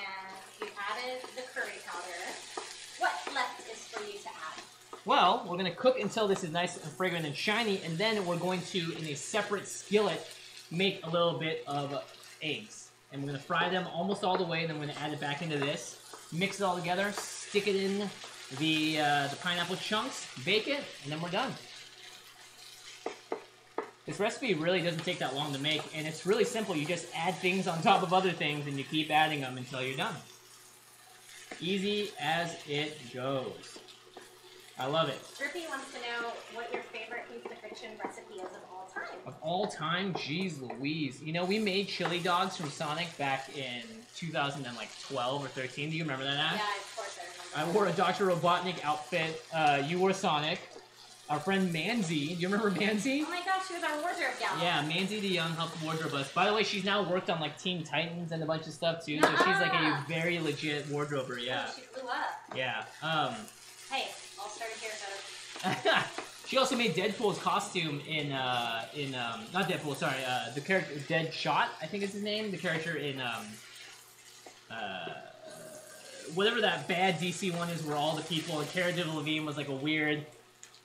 you've added the curry powder. What left is for you to add? Well, we're gonna cook until this is nice and fragrant and shiny, and then we're going to, in a separate skillet, make a little bit of eggs. And we're gonna fry them almost all the way, and then we're gonna add it back into this, mix it all together, stick it in the uh, the pineapple chunks, bake it, and then we're done. This recipe really doesn't take that long to make, and it's really simple. You just add things on top of other things, and you keep adding them until you're done. Easy as it goes. I love it. Drippy wants to know what your favorite Feast of Fiction recipe is of all time. Of all time, geez Louise. You know, we made chili dogs from Sonic back in 2012 or 13. Do you remember that, Ash? Yeah, of course I remember. I wore a Dr. Robotnik outfit. Uh, you wore Sonic. Our friend Manzi. Do you remember Manzi? Oh my gosh, she was our wardrobe gal. Yeah, Manzi the Young helped wardrobe us. By the way, she's now worked on like Teen Titans and a bunch of stuff too. So she's like a very legit wardrober. Yeah, She flew up. yeah. Um, Hey, all started here, folks. *laughs* she also made Deadpool's costume in uh in um not Deadpool, sorry, uh the character Deadshot, I think is his name, the character in um uh whatever that bad DC one is where all the people and Cara Delevingne was like a weird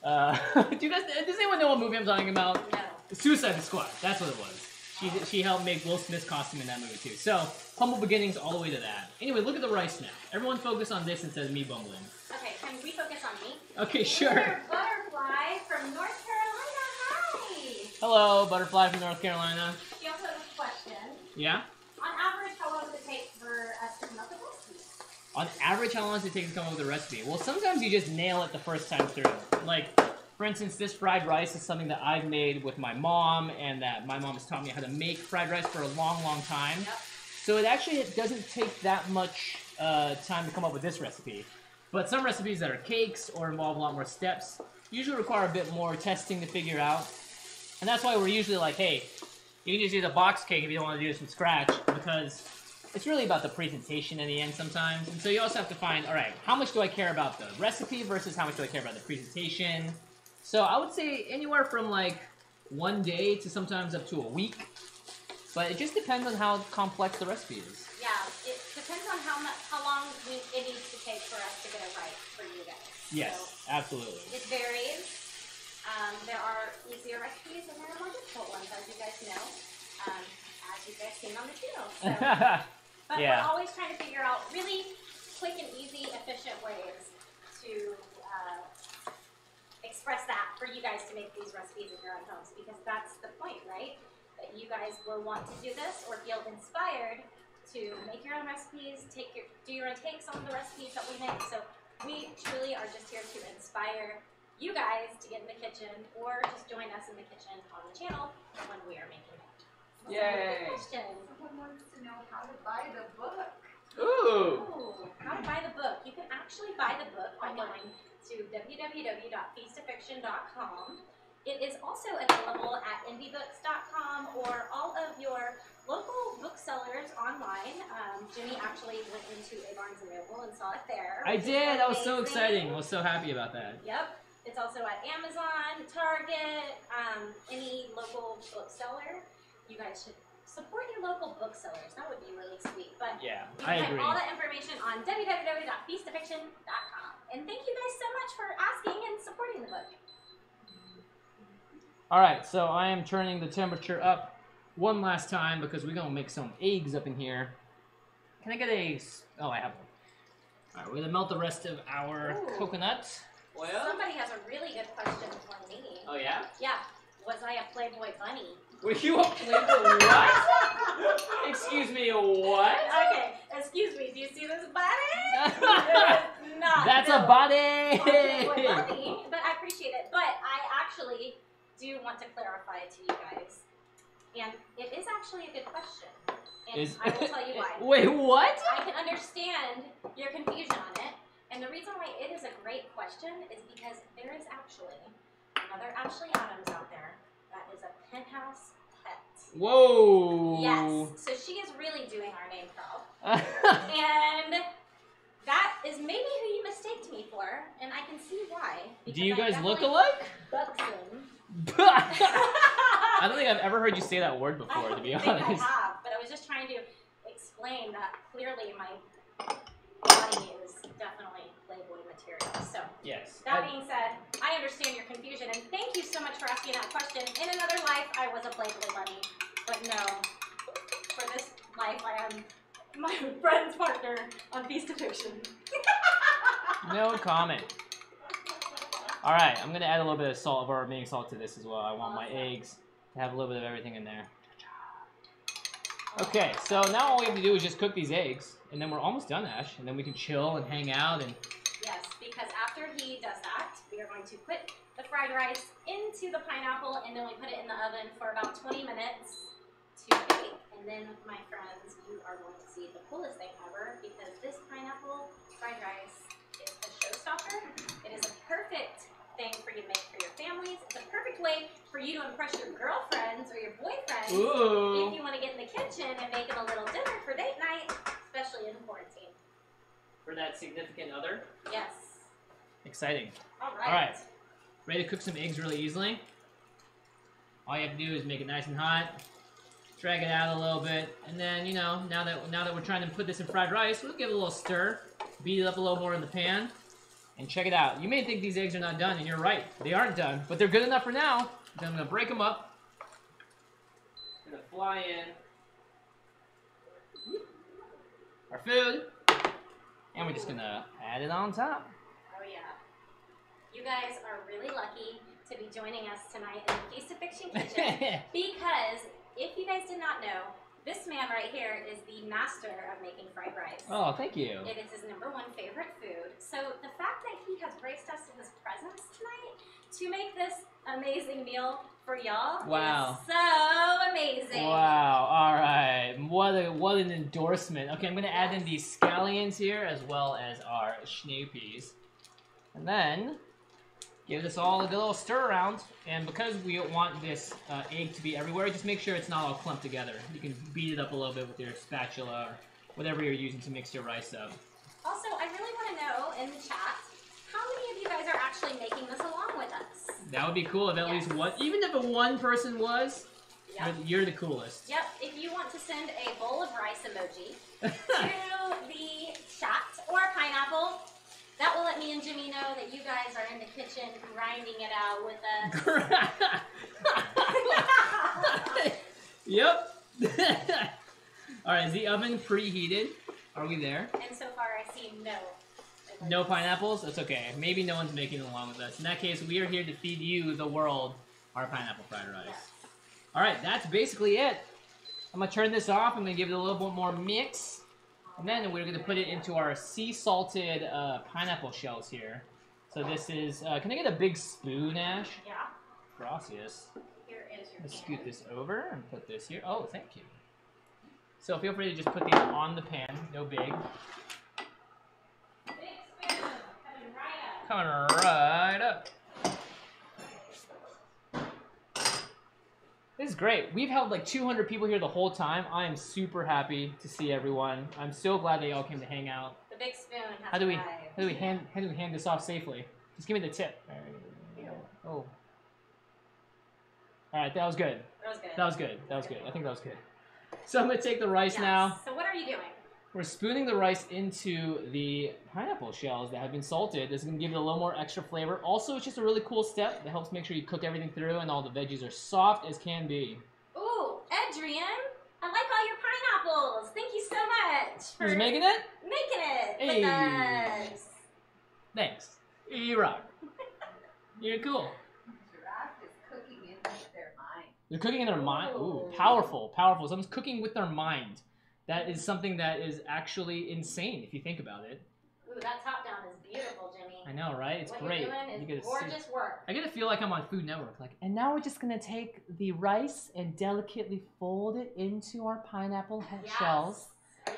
uh *laughs* do you guys does anyone know what movie I'm talking about? No. Suicide Squad, that's what it was. She, she helped make Will Smith's costume in that movie too. So, humble beginnings all the way to that. Anyway, look at the rice now. Everyone focus on this instead of me bumbling. Okay, can we focus on me? Okay, sure. Butterfly from North Carolina. Hi. Hello, Butterfly from North Carolina. She also has a question. Yeah? On average, how long does it take for us to come up with recipes? On average, how long does it take to come up with a recipe? Well, sometimes you just nail it the first time through. Like, for instance, this fried rice is something that I've made with my mom, and that my mom has taught me how to make fried rice for a long, long time. Yep. So it actually it doesn't take that much uh, time to come up with this recipe. But some recipes that are cakes or involve a lot more steps usually require a bit more testing to figure out. And that's why we're usually like, hey, you can just use a box cake if you don't want to do this from scratch because it's really about the presentation in the end sometimes. And so you also have to find, all right, how much do I care about the recipe versus how much do I care about the presentation? So I would say anywhere from like one day to sometimes up to a week. But it just depends on how complex the recipe is. Yeah, it depends on how much, how long we, it needs to take for us to get it right for you guys. Yes, So absolutely. it varies. Um, there are easier recipes and there are more difficult ones, as you guys know, um, as you guys seen on the channel. So, *laughs* but Yeah. we're always trying to figure out really quick and easy, efficient ways to uh, express that for you guys to make these recipes in your own homes because that's the point. Right? That you guys will want to do this or feel inspired to make your own recipes, take your do your own takes on the recipes that we make. So we truly are just here to inspire you guys to get in the kitchen or just join us in the kitchen on the channel when we are making it. So, Yay. question. Someone wants to know how to buy the book. Ooh. Ooh, how to buy the book. You can actually buy the book oh by going to www.feastoffiction.com. It is also available at indiebooks.com or all of your local booksellers online. Um, Jimmy actually went into a Barnes and Noble and saw it there. I did. That was so exciting. I was so happy about that. Yep. It's also at Amazon, Target, um, any local bookseller. You guys should support your local booksellers. That would be really sweet. But Yeah, you I can agree. find all that information on www.feastoffiction.com. And thank you guys so much for asking and supporting the book. All right, so I am turning the temperature up one last time because we're gonna make some eggs up in here. Can I get a? s- Oh, I have one. All right, we're gonna melt the rest of our Ooh. coconut oil. Somebody has a really good question for me. Oh yeah. Yeah. Was I a Playboy bunny? Were you a Playboy what? *laughs* Excuse me, what? Okay, excuse me. Do you see this bunny? *laughs* *laughs* Not That's a Bill. body. Playboy bunny, but I appreciate it. But I actually do want to clarify to you guys, and it is actually a good question, and Is- I will tell you why. *laughs* Wait, what? I can understand your confusion on it, and the reason why it is a great question is because there is actually another Ashley Adams out there that is a penthouse pet. Whoa. Yes, so she is really doing our name proud. *laughs* And that is maybe who you mistaked me for, and I can see why. Do you guys look alike? buxom. I don't think I've ever heard you say that word before, to be honest. I have, but I was just trying to explain that clearly my body is definitely Playboy material. So, Yes. that being said, I understand your confusion, and thank you so much for asking that question. In another life, I was a Playboy bunny, but no, for this life, I am my *laughs* friend's partner on Feast of Fiction. No comment. All right, I'm gonna add a little bit of salt, or remaining salt to this as well. I want my eggs to have a little bit of everything in there. Okay, so now all we have to do is just cook these eggs, and then we're almost done, Ash. And then we can chill and hang out and Yes, because after he does that, we are going to put the fried rice into the pineapple and then we put it in the oven for about 20 minutes to bake. And then, my friends, you are going to see the coolest thing ever because this pineapple fried rice showstopper. It is a perfect thing for you to make for your families. It's a perfect way for you to impress your girlfriends or your boyfriends if you want to get in the kitchen and make them a little dinner for date night, especially in quarantine. For that significant other. Yes. Exciting. All right. All right. Ready to cook some eggs really easily. All you have to do is make it nice and hot, drag it out a little bit, and then you know now that now that we're trying to put this in fried rice, we'll give it a little stir, beat it up a little more in the pan, and check it out. You may think these eggs are not done, and you're right, they aren't done, but they're good enough for now. Then I'm gonna break them up. Gonna fly in our food, and we're just gonna add it on top. Oh yeah. You guys are really lucky to be joining us tonight in the Feast of Fiction Kitchen *laughs* because if you guys did not know, this man right here is the master of making fried rice. oh, thank you. It is his number one favorite food. So the fact that he has graced us in his presence tonight to make this amazing meal for y'all Wow. is so amazing. Wow! All right, what a what an endorsement. Okay, I'm gonna add in these scallions here as well as our schnoopies, and then give this all a good little stir around. And because we want this uh, egg to be everywhere, just make sure it's not all clumped together. You can beat it up a little bit with your spatula or whatever you're using to mix your rice up. Also, I really want to know in the chat how many of you guys are actually making this along with us. That would be cool if at Yes. least one, even if one person was, Yep. you're, you're the coolest. Yep, if you want to send a bowl of rice emoji *laughs* to the chat or pineapple, that will let me and Jimmy know that you guys are in the kitchen grinding it out with us. *laughs* yep. *laughs* All right, is the oven preheated? Are we there? and so far I see no. No pineapples? That's okay. Maybe no one's making it along with us. In that case, we are here to feed you, the world, our pineapple fried rice. Yes. All right, that's basically it. I'm gonna turn this off. I'm gonna give it a little bit more mix, and then we're gonna put it into our sea salted uh, pineapple shells here. So this is. Uh, can I get a big spoon, Ash? Yeah. Gracias. Here is your Let's scoot this over and put this here. Oh, thank you. So feel free to just put these on the pan. No big. Big spoon coming right up. Coming right up. This is great. We've held like 200 people here the whole time. I am super happy to see everyone. I'm so glad they all came to hang out. The big spoon has How do we arrived. how do we hand how do we hand this off safely? Just give me the tip. Oh. All right, that was good. That was good. That was good. That was good. I think that was good. So I'm gonna take the rice Yes. now. So what are you doing? We're spooning the rice into the pineapple shells that have been salted. This is gonna give it a little more extra flavor. Also, it's just a really cool step that helps make sure you cook everything through and all the veggies are soft as can be. Ooh, Adrian, I like all your pineapples. Thank you so much for Who's making it? making it Hey. with us. Thanks. You rock. *laughs* You're cool. Giraffe is cooking in their mind. They're cooking in their mind. Ooh, Ooh. powerful, powerful. Someone's cooking with their mind. That is something that is actually insane if you think about it. Ooh, that top down is beautiful, Jimmy. I know, right? It's what great. you're doing is You to see- gorgeous work. I get to feel like I'm on Food Network. Like, and now we're just gonna take the rice and delicately fold it into our pineapple Yes. shells.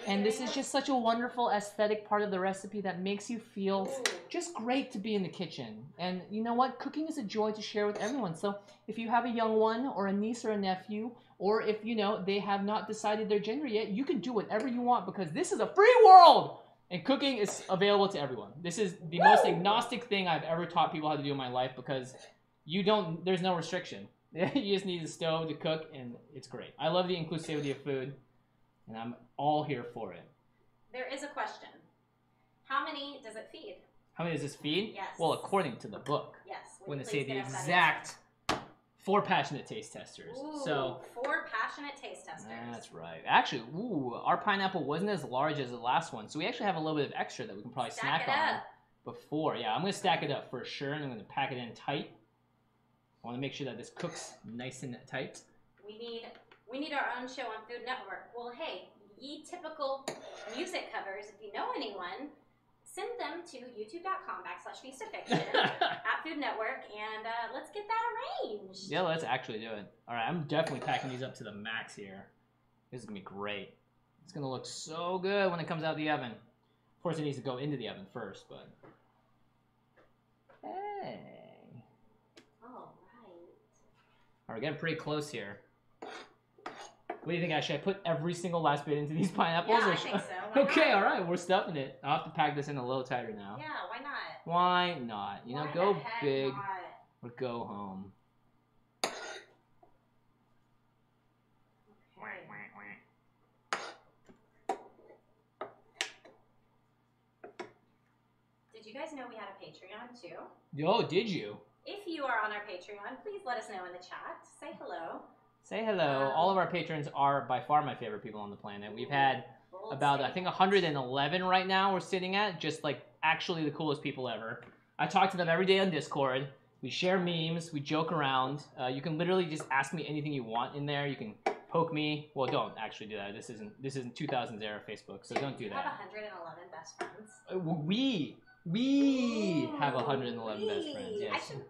And this is just such a wonderful aesthetic part of the recipe that makes you feel just great to be in the kitchen. And you know what? Cooking is a joy to share with everyone. So if you have a young one or a niece or a nephew, or if you know they have not decided their gender yet, you can do whatever you want because this is a free world. And cooking is available to everyone. This is the most agnostic thing I've ever taught people how to do in my life because you don't there's no restriction. *laughs* you just need a stove to cook and it's great. I love the inclusivity of food and I'm all here for it. There is a question. How many does it feed? How many does this feed? Yes. Well, according to the book, Yes. Going to say the get us that exact four passionate taste testers. Ooh, So four passionate taste testers. that's right. Actually, ooh, our pineapple wasn't as large as the last one, so we actually have a little bit of extra that we can probably Stack snack on before. Yeah, I'm going to stack it up for sure, and I'm going to pack it in tight. I want to make sure that this cooks nice and tight. We need we need our own show on Food Network. Well, hey, ye typical music covers. If you know anyone, send them to youtube.com backslash feast of fiction *laughs* at Food Network, and uh, let's get that arranged. yeah, let's actually do it. All right, I'm definitely packing these up to the max here. This is going to be great. It's going to look so good when it comes out of the oven. Of course, it needs to go into the oven first, but. Hey. All right. All right, we're getting pretty close here. What do you think? Should I put every single last bit into these *laughs* pineapples? Yeah, I think so. Why okay, not? all right, we're stuffing it. I'll have to pack this in a little tighter now. Yeah, why not? Why not? You know, go big not? or go home. Did you guys know we had a Patreon too? Yo, did you? If you are on our Patreon, please let us know in the chat. Say hello. Say hello. All of our patrons are by far my favorite people on the planet. We've had about I think 111 right now we're sitting at just like actually the coolest people ever. I talk to them every day on discord. We share memes. We joke around. Uh, you can literally just ask me anything you want in there. You can poke me. Well don't actually do that. This isn't this isn't 2000s era facebook so don't do have that 111 best friends. Uh, we we have Ooh, 111 best friends we. I yes should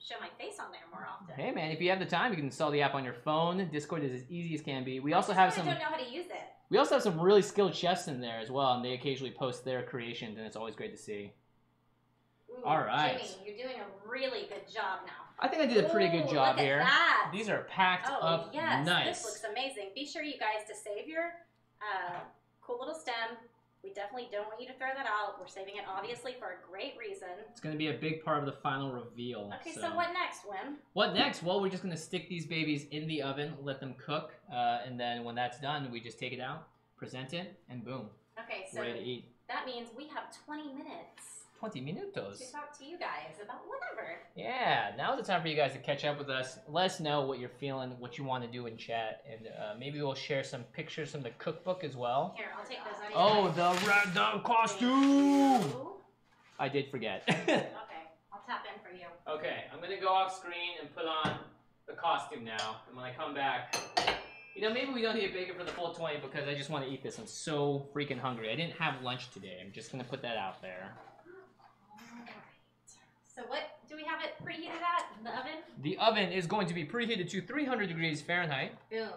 show my face on there more often. hey man if you have the time you can install the app on your phone discord is as easy as can be we also I have some really don't know how to use it. we also have some really skilled chefs in there as well and they occasionally post their creations and it's always great to see Ooh, All right. Jimmy, you're doing a really good job now. I think I did a pretty Ooh, good job look at here. that. These are packed Oh up yes, nice. this looks amazing. Be sure you guys to save your uh, cool little stem. We definitely don't want you to throw that out. We're saving it obviously for a great reason. It's going to be a big part of the final reveal. Okay, so, what next, Wim? What next? Well, we're just going to stick these babies in the oven, let them cook, uh, and then when that's done, we just take it out, present it, and boom, Okay, so ready to eat. that means we have 20 minutes 20 minutos. to talk to you guys about whatever. Yeah, now's the time for you guys to catch up with us. Let us know what you're feeling, what you want to do in chat, and uh, maybe we'll share some pictures from the cookbook as well. Here, I'll take those. Oh, the random costume! I did forget. *laughs* Okay, I'll tap in for you. Okay, I'm gonna go off screen and put on the costume now. And when I come back, You know, maybe we don't need bake it for the full 20 because I just want to eat this. I'm so freaking hungry. I didn't have lunch today. I'm just going to put that out there. So what do we have it preheated at? in The oven? The oven is going to be preheated to 300 degrees Fahrenheit. Boom.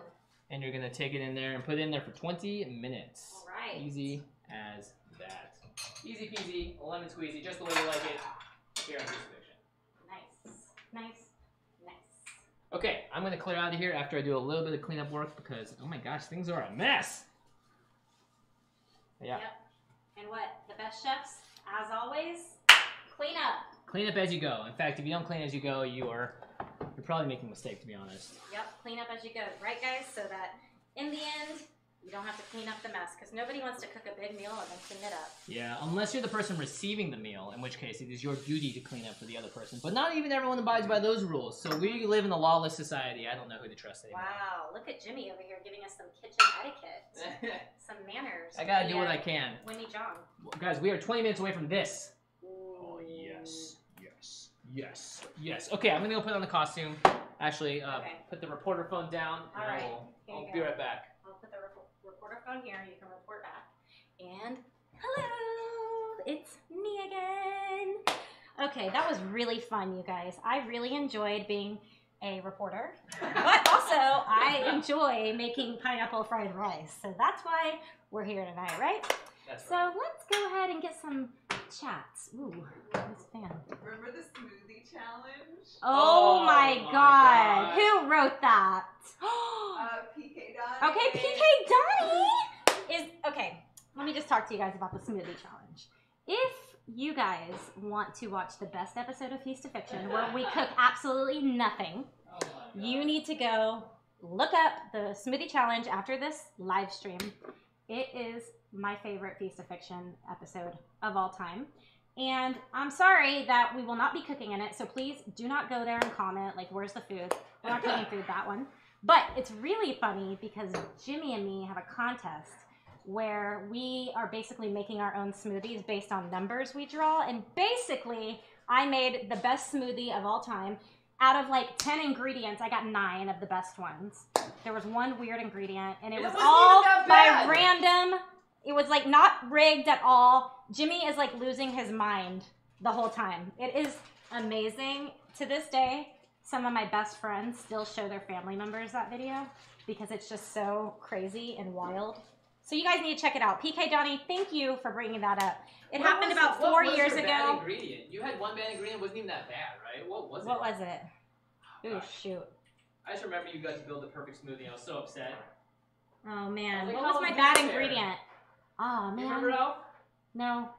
And you're going to take it in there and put it in there for 20 minutes. Alright. Easy as that. Easy peasy, lemon squeezy, just the way you like it here on Feast of Nice. Nice. Nice. Okay, I'm gonna clear out of here after I do a little bit of cleanup work because oh my gosh, things are a mess. Yeah, Yep. And what? The best chefs, as always, clean up. Clean up as you go. In fact, if you don't clean as you go, you are you're probably making a mistake to be honest. Yep, clean up as you go, right, guys? So that in the end, you don't have to clean up the mess because nobody wants to cook a big meal and then clean it up. Yeah, unless you're the person receiving the meal, in which case it is your duty to clean up for the other person. But not even everyone abides by those rules. So we live in a lawless society. I don't know who to trust anymore. Wow, look at Jimmy over here giving us some kitchen etiquette, *laughs* some manners. I gotta do what I can. Winnie John. Guys, we are 20 minutes away from this. Oh yes, yes, yes. Okay, I'm gonna go put on the costume. Actually, uh, Okay. put the reporter phone down. and All right, I will, here I'll be go. right back. I'll put the rep- reporter phone here. You can report back. And hello, it's me again. Okay, that was really fun, you guys. I really enjoyed being a reporter, but also I enjoy making pineapple fried rice. So that's why we're here tonight, right? That's So right. let's go ahead and get some chats. Ooh, this fan. Remember the smoothie challenge? Oh, Oh my, my god. gosh. Who wrote that? *gasps* Uh, PK Dot. Okay, PK Donnie is okay. Let me just talk to you guys about the smoothie challenge. If you guys want to watch the best episode of Feast of Fiction, where we cook *laughs* absolutely nothing, Oh you need to go look up the smoothie challenge after this live stream. It is my favorite Feast of Fiction episode of all time. And I'm sorry that we will not be cooking in it, so please do not go there and comment, like, where's the food? We're not cooking food that one. But it's really funny because Jimmy and me have a contest where we are basically making our own smoothies based on numbers we draw. And basically, I made the best smoothie of all time. Out of like 10 ingredients, I got nine of the best ones. There was one weird ingredient, and it It was all by random. It was like not rigged at all. Jimmy is like losing his mind the whole time. It is amazing. To this day, some of my best friends still show their family members that video because it's just so crazy and wild. So you guys need to check it out. PK Donnie, thank you for bringing that up. It What happened was about it- what four was years your Bad ago. ingredient. You had one bad ingredient. It wasn't even that bad, right? What was it? What was it? Oh, Ooh, Gosh. shoot. I just remember you guys to build the perfect smoothie. I was so upset. Oh man, Like, what was oh, my bad this fair? ingredient? Oh You remember man, Alf? no.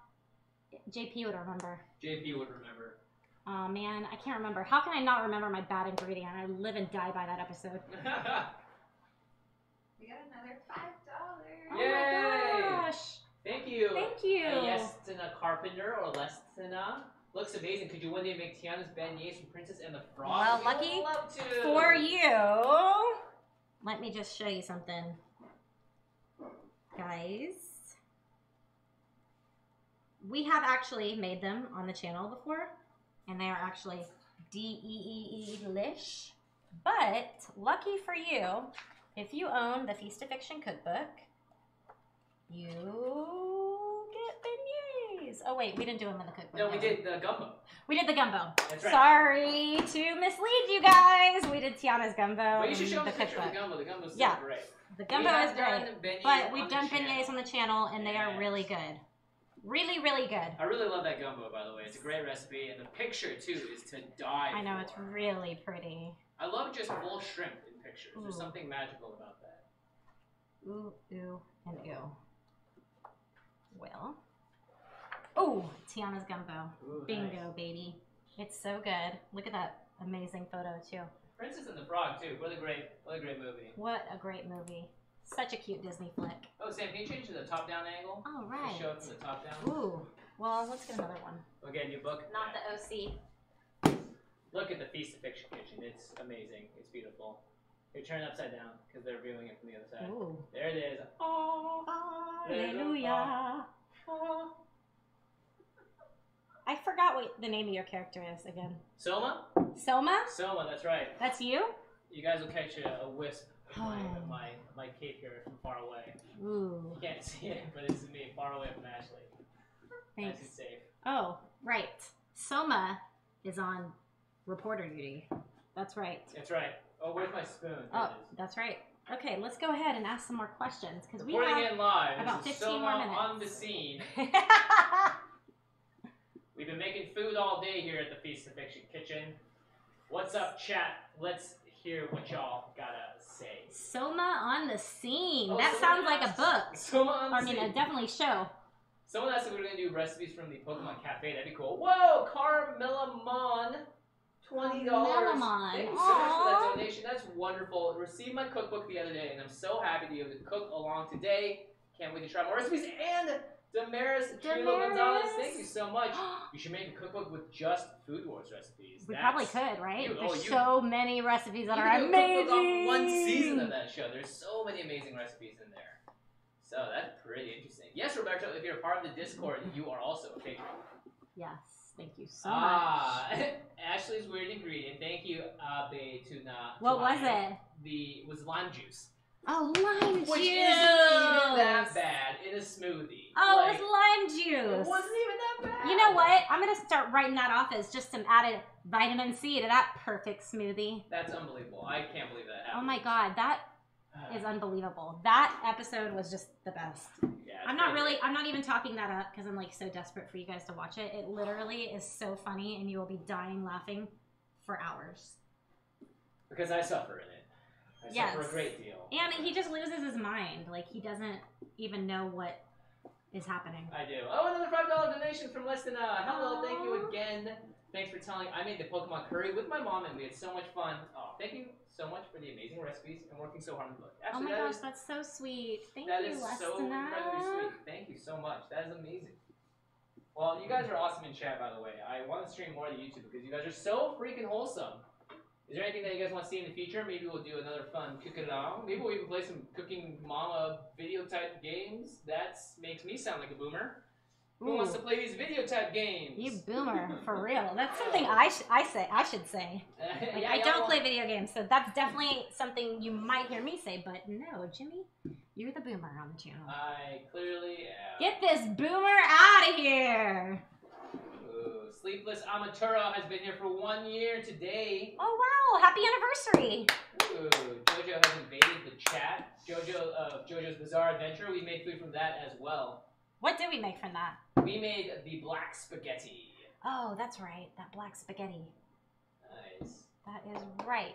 JP would remember. JP would remember. Oh man, I can't remember. How can I not remember my bad ingredient? I live and die by that episode. *laughs* We got another five dollars. Oh Yay! my gosh! Thank you. Thank you. Yes, Tina Carpenter or Lestina. Looks amazing. Could you one day make Tiana's beignets from Princess and the Frog? Well, lucky would love to. For you, let me just show you something, guys. We have actually made them on the channel before, and they are actually D E E E lish. But lucky for you, if you own the Feast of Fiction cookbook, you get beignets. Oh wait, we didn't do them in the cookbook. No, we did the gumbo. We did the gumbo. That's right. Sorry to mislead you guys. We did Tiana's gumbo. But you should show the them a picture of the gumbo. The gumbo's Yeah. great. The gumbo is great. But we've done channel. beignets on the channel and they are really good. Really, really good. I really love that gumbo, by the way. It's a great recipe, and the picture too is to die. I know for. it's really pretty. I love just full shrimp in pictures. There's something magical about that. Ooh, ooh, and ooh. Well. Oh, Tiana's gumbo. Ooh, Bingo, nice. baby. It's so good. Look at that amazing photo too. Princess and the Frog too. What a great, what a great movie. What a great movie. Such a cute Disney flick. Oh, Sam, can you change to the top-down angle? All Just right. Show it from the top down. Ooh. Well, let's get another one. Again, new book. Not the OC. Look at the Feast of Fiction kitchen. It's amazing. It's beautiful. You turn it upside down because they're viewing it from the other side. Ooh. There it is. Oh, Hallelujah. oh. I forgot what the name of your character is again. Soma? Soma? Soma, that's right. That's you? You guys will catch a, a wisp of my, Oh. of my, of my cape here from far away. Ooh, You can't see it, but it's me far away from Ashley. Nice and thanks. safe. Oh, right. Soma is on reporter duty. That's right. That's right. Oh, where's my spoon? There Oh, that's right. Okay, let's go ahead and ask some more questions because we Reporting have. in live. about this is 15 more Soma minutes. on the scene. *laughs* We've been making food all day here at the Feast of Fiction kitchen. What's up, chat? Let's hear what y'all gotta say. Soma on the scene. Oh, that sounds like a book. Soma on the I mean, scene. a definitely show. Someone asked if we were gonna do recipes from the Pokemon Cafe. That'd be cool. Whoa, Carmelamon, twenty dollars. Thank you so much for that donation. That's wonderful. Received my cookbook the other day, and I'm so happy to be able to cook along today. Can't wait to try more recipes. And Damaris Trilo Gonzalez, thank you so much. *gasps* You should make a cookbook with just Food Wars recipes. we That's- probably could, right? you- oh, There's you- so many recipes that are could do a amazing. cookbook on one season of that show. There's so many amazing recipes in there. So that's pretty interesting. Yes, Roberto, if you're a part of the Discord, you are also a patron. Yes, thank you so much. Ah, *laughs* Ashley's weird ingredient. Thank you, Abe Tuna. What was it? The was lime juice, Oh, lime juice. which isn't even that bad in a smoothie. Oh, Like, it was lime juice. it wasn't even that bad. You know what? I'm gonna start writing that off as just some added vitamin C to that perfect smoothie. That's unbelievable. I can't believe that happened. Oh my god, that is *sighs* unbelievable. That episode was just the best. I'm not really. I'm not even talking that up because I'm like so desperate for you guys to watch it. It literally is so funny and you will be dying laughing for hours. because I suffer in it. I Yes. suffer a great deal. And he just loses his mind. Like he doesn't even know what is happening. I do. Oh, another five dollar donation from less than a. hello, thank you again. Thanks for telling I made the Pokemon curry with my mom and we had so much fun. Oh, thank you so much for the amazing recipes and working so hard on the book. oh my that gosh, is- that's so sweet. Thank that you, is so incredibly sweet. Thank you so much. That is amazing. Well, you guys are awesome in chat, by the way. I want to stream more to YouTube because you guys are so freaking wholesome. Is there anything that you guys want to see in the future? Maybe we'll do another fun cooking along. Maybe we'll even play some cooking mama video type games. That makes me sound like a boomer. Who wants to play these video type games? You boomer, for *laughs* real. That's something I sh- I say I should say. *laughs* Like Yeah, I don't play video games, so that's definitely something you might hear me say. But no, Jimmy, you're the boomer on the channel. I clearly am. Get this boomer out of here! Ooh, Sleepless Amaturo has been here for one year today. Oh wow! Happy anniversary! Ooh, Jojo has invaded the chat. Jojo of Jojo's Bizarre Adventure. We made food from that as well. What did we make from that? We made the black spaghetti. Oh, that's right, that black spaghetti. Nice. That is right.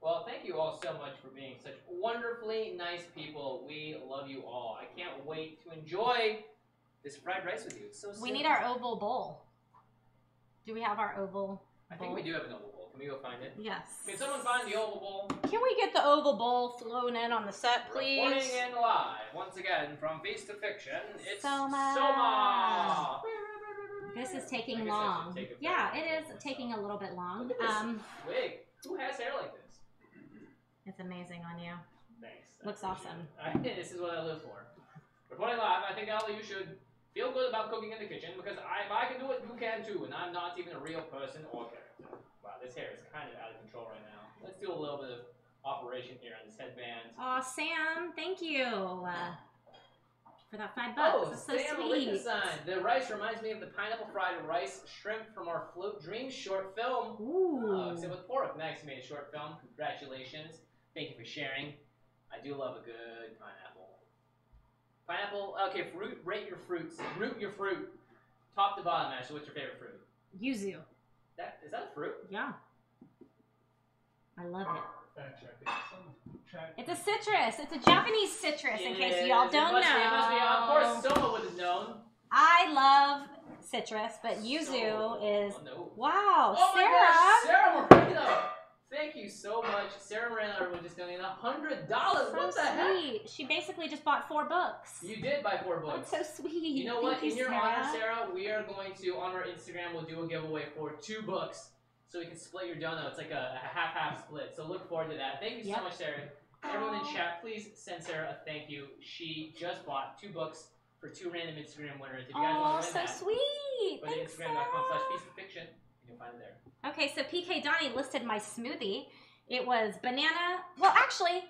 Well, thank you all so much for being such wonderfully nice people. We love you all. I can't wait to enjoy this fried rice with you. It's so We simple. need our oval bowl. Do we have our oval? I think we do have an oval bowl. Can we go find it? Yes. Can someone find the oval bowl? Can we get the oval bowl flown in on the set, please? Reporting in live once again from Feast to Fiction. It's Soma. Soma. This is taking guess I should long. take Yeah, it of is taking a little bit long. Look at this Um, wig. Who has hair like this? it's amazing on you. Thanks. I Looks awesome. I, *laughs* this is what I live for. Reporting live, I think all of you should feel good about cooking in the kitchen because I, if I can do it, you can too, and I'm not even a real person or character. Wow, this hair is kind of out of control right now. Let's do a little bit of operation here on this headband. Aw, Sam, thank you uh, for that five bucks. Oh, That's so Sam sweet. sign. The rice reminds me of the pineapple fried rice shrimp from our Float Dreams short film. Ooh. Oh, except with pork. Max made a short film. Congratulations. Thank you for sharing. I do love a good pineapple. Pineapple. Okay, fruit. Rate your fruits. Root your fruit. Top to bottom, Ashley. What's your favorite fruit? Yuzu. That is that a fruit? Yeah. I love it. Fact check it. Some chat. It's a citrus. It's a Japanese citrus, in case y'all don't must know. Must be. Of course, Soma would have known. I love citrus, but yuzu Soma. is. Oh, no. Wow, Oh Sarah! gosh, Sarah Moreno! Thank you so much. Sarah Moreno was just donating a hundred dollars. So What the heck? sweet. She basically just bought four books. You did buy four books. That's so sweet. You know Thank what? You, In your Sarah. honor, Sarah, we are going to on our Instagram. We'll do a giveaway for two books, so we can split your dono. It's like a, a half-half split. So look forward to that. Thank you Yep. so much, Sarah. Everyone in chat, please send Sarah a thank you. She just bought two books for two random Instagram winners. If you guys Oh, want to so that, sweet. go to Instagram.com slash. Feast of Fiction. You'll find it there. Okay, so PK Donnie listed my smoothie. It was banana. Well, actually,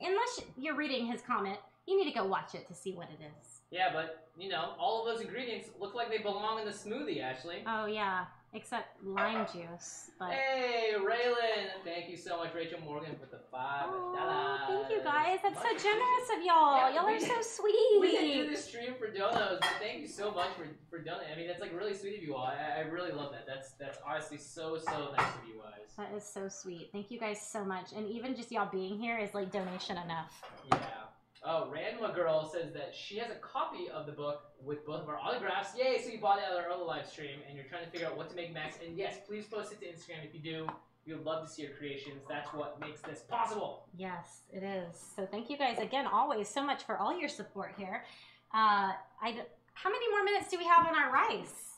unless you're reading his comment, you need to go watch it to see what it is. Yeah, but you know, all of those ingredients look like they belong in the smoothie. Ashley. Oh yeah, except lime ah. juice. But Hey, Raylan! Thank you so much, Rachel Morgan, for the five Aw, dollars. thank you guys. That's Much so generous of y'all. Yeah, y'all are so sweet. *laughs* We didn't do this stream for donos, but thank you so much for for donating. I mean, that's like really sweet of you all. I, I really love that. That's that's honestly so so nice of you guys. That is so sweet. Thank you guys so much. And even just y'all being here is like donation enough. Yeah. Oh, Ranma Girl says that she has a copy of the book with both of our autographs. Yay! So you bought it at our other live stream, and you're trying to figure out what to make next. And yes, please post it to Instagram if you do. We would love to see your creations. That's what makes this possible. Yes, it is. So thank you guys again, always so much for all your support here. Uh, I how many more minutes do we have on our rice?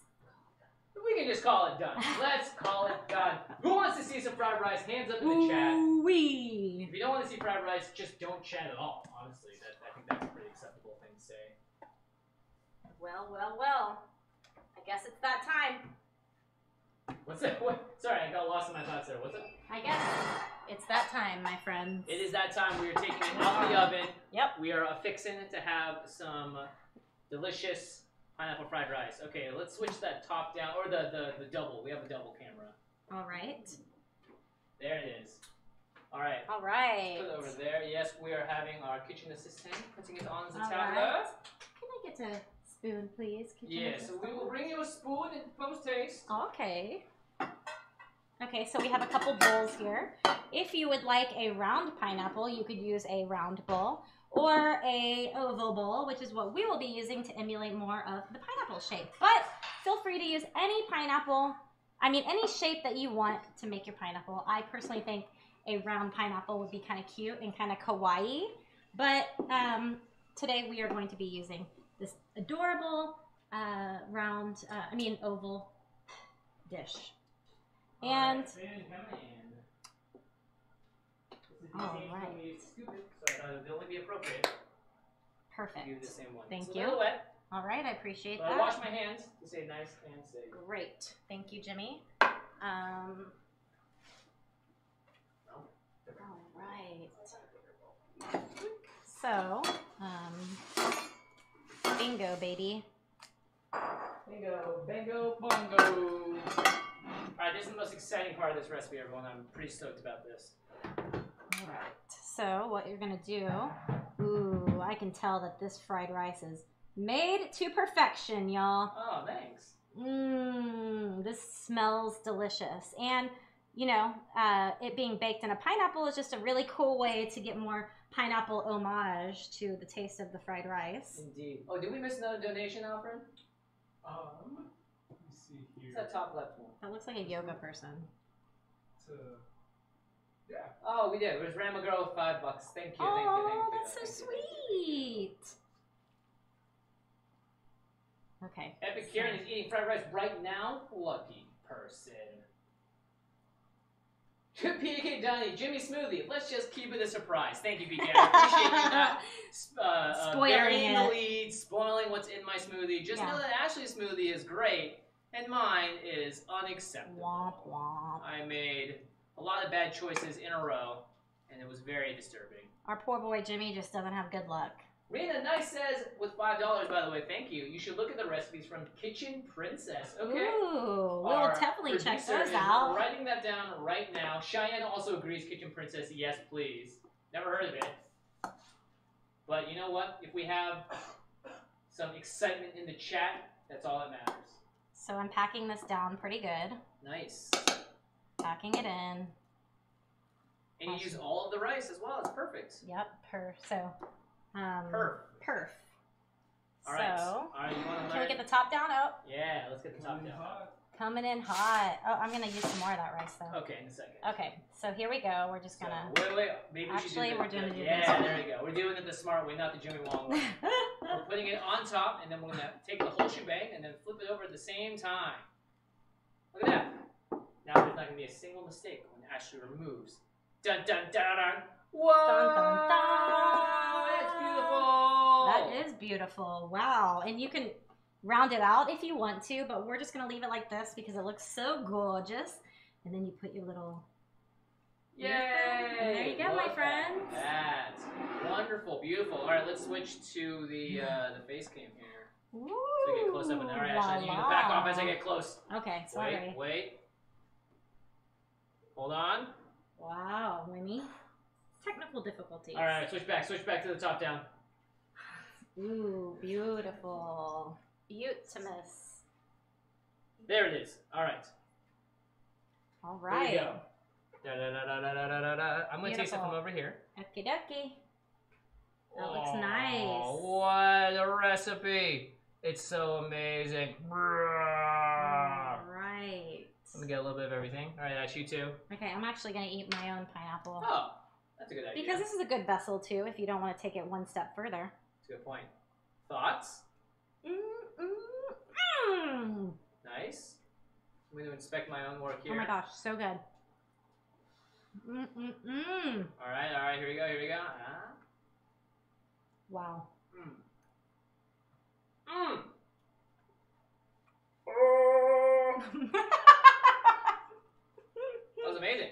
We can just call it done. Let's call it done. Who wants to see some fried rice? Hands up in the chat. Wee. If you don't want to see fried rice, just don't chat at all. Honestly, that, I think that's a pretty acceptable thing to say. Well, well, well. I guess it's that time. What's it? What? Sorry, I got lost in my thoughts there. What's it? I guess it's that time, my friends. It is that time. We are taking it out of the oven. Yep. We are affixing to have some delicious pineapple fried rice. Okay, let's switch that top down or the the, the double. We have a double camera. All right. There it is. All right. All right. Put it over there. Yes, we are having our kitchen assistant putting it on the All tablet. right. Can I get a spoon, please? Kitchen Yeah, so we will bring you a spoon and post taste. Okay. Okay, so we have a couple bowls here. If you would like a round pineapple, you could use a round bowl or a oval bowl, which is what we will be using to emulate more of the pineapple shape. But feel free to use any pineapple, I mean any shape that you want to make your pineapple. I personally think a round pineapple would be kind of cute and kind of kawaii. But um, today we are going to be using this adorable uh, round, uh, I mean oval dish. And Alright, spoon coming in. This is the All right. spoon we used to scoop it, so I thought it would only be appropriate to perfect. use the same one. Thank it's you. A little wet, All right, I appreciate but I that. wash my hands to say nice and safe. Great. Thank you, Jimmy. Um, all right. So, um, bingo, baby. Bingo, bingo, bongo. Alright, this is the most exciting part of this recipe, everyone. I'm pretty stoked about this. All right. So, what you're gonna do? Ooh, I can tell that this fried rice is made to perfection, y'all. Oh, thanks. Mmm, this smells delicious. And, you know, uh, it being baked in a pineapple is just a really cool way to get more pineapple homage to the taste of the fried rice. Indeed. Oh, did we miss another donation, Alfred? Um, let me see here. It's that top left one. That looks like a yoga person. To, yeah. Oh, we did. It was Rama Girl with five bucks. Thank you. thank you, Oh, thank you. that's so thank you, you. sweet. Okay. Epic Karen is eating fried rice right now. Lucky person. *laughs* PK Donnie, Jimmy Smoothie. Let's just keep it a surprise. Thank you, PK. I appreciate you not *laughs* uh, uh, Spoiling the lead, spoiling what's in my smoothie. Just Yeah. know that Ashley's smoothie is great, and mine is unacceptable. Womp womp. I made a lot of bad choices in a row, and it was very disturbing. Our poor boy Jimmy just doesn't have good luck. Rena Nice says, with five dollars, by the way, thank you. You should look at the recipes from Kitchen Princess. Okay. Ooh, we'll Our definitely check those out. Writing that down right now. Cheyenne also agrees. Kitchen Princess, yes, please. Never heard of it. But you know what? If we have some excitement in the chat, that's all that matters. So I'm packing this down pretty good. Nice. Packing it in. And you use all of the rice as well. It's perfect. Yep, per so um Perf. perf. All right. So All right. You want to can we get the top down? Oh, Yeah. Let's get the top Really down. hot. coming in hot. Oh, I'm gonna use some more of that rice though. Okay, in a second. Okay, so here we go. We're just gonna. wait, wait. Maybe we should Actually, do we're the, doing the, it Yeah, there we go. We're doing it the smart way, not the Jimmy Wong way. *laughs* We're putting it on top, and then we're gonna take the whole shebang and then flip it over at the same time. Look at that. Now there's not gonna be a single mistake when Ashley removes. Dun dun dun dun. Whoa! Dun, dun, dun. It's beautiful. that is beautiful. Wow, and you can round it out if you want to, but we're just gonna leave it like this because it looks so gorgeous. And then you put your little Yay! There you go, my Look at friends. That wonderful, beautiful. All right, let's switch to the uh, the face cam here. Ooh, So we get close up. And, all right, Ashley, you can back off as I get close. Okay, sorry. Wait, wait. Hold on. Wow, Winnie. Technical difficulties. All right, switch back. Switch back to the top down. Ooh, beautiful. Beautimus. There it is. All right. All right. Here we go. Da, da, da, da, da, da, da, da. I'm going to take some from over here. Okay, dokie. That oh, looks nice. What a recipe. It's so amazing. Brrr me get a little bit of everything. All right, that's you too. Okay, I'm actually gonna eat my own pineapple. Oh, that's a good idea. Because this is a good vessel too, if you don't want to take it one step further. That's a good point. Thoughts? Mm, mm, mm. Nice. I'm going to inspect my own work here. Oh my gosh, so good. Mm, mm, mm. All right, all right. Here we go. Here we go. Ah. Wow. Mm. Mm. Oh, was amazing.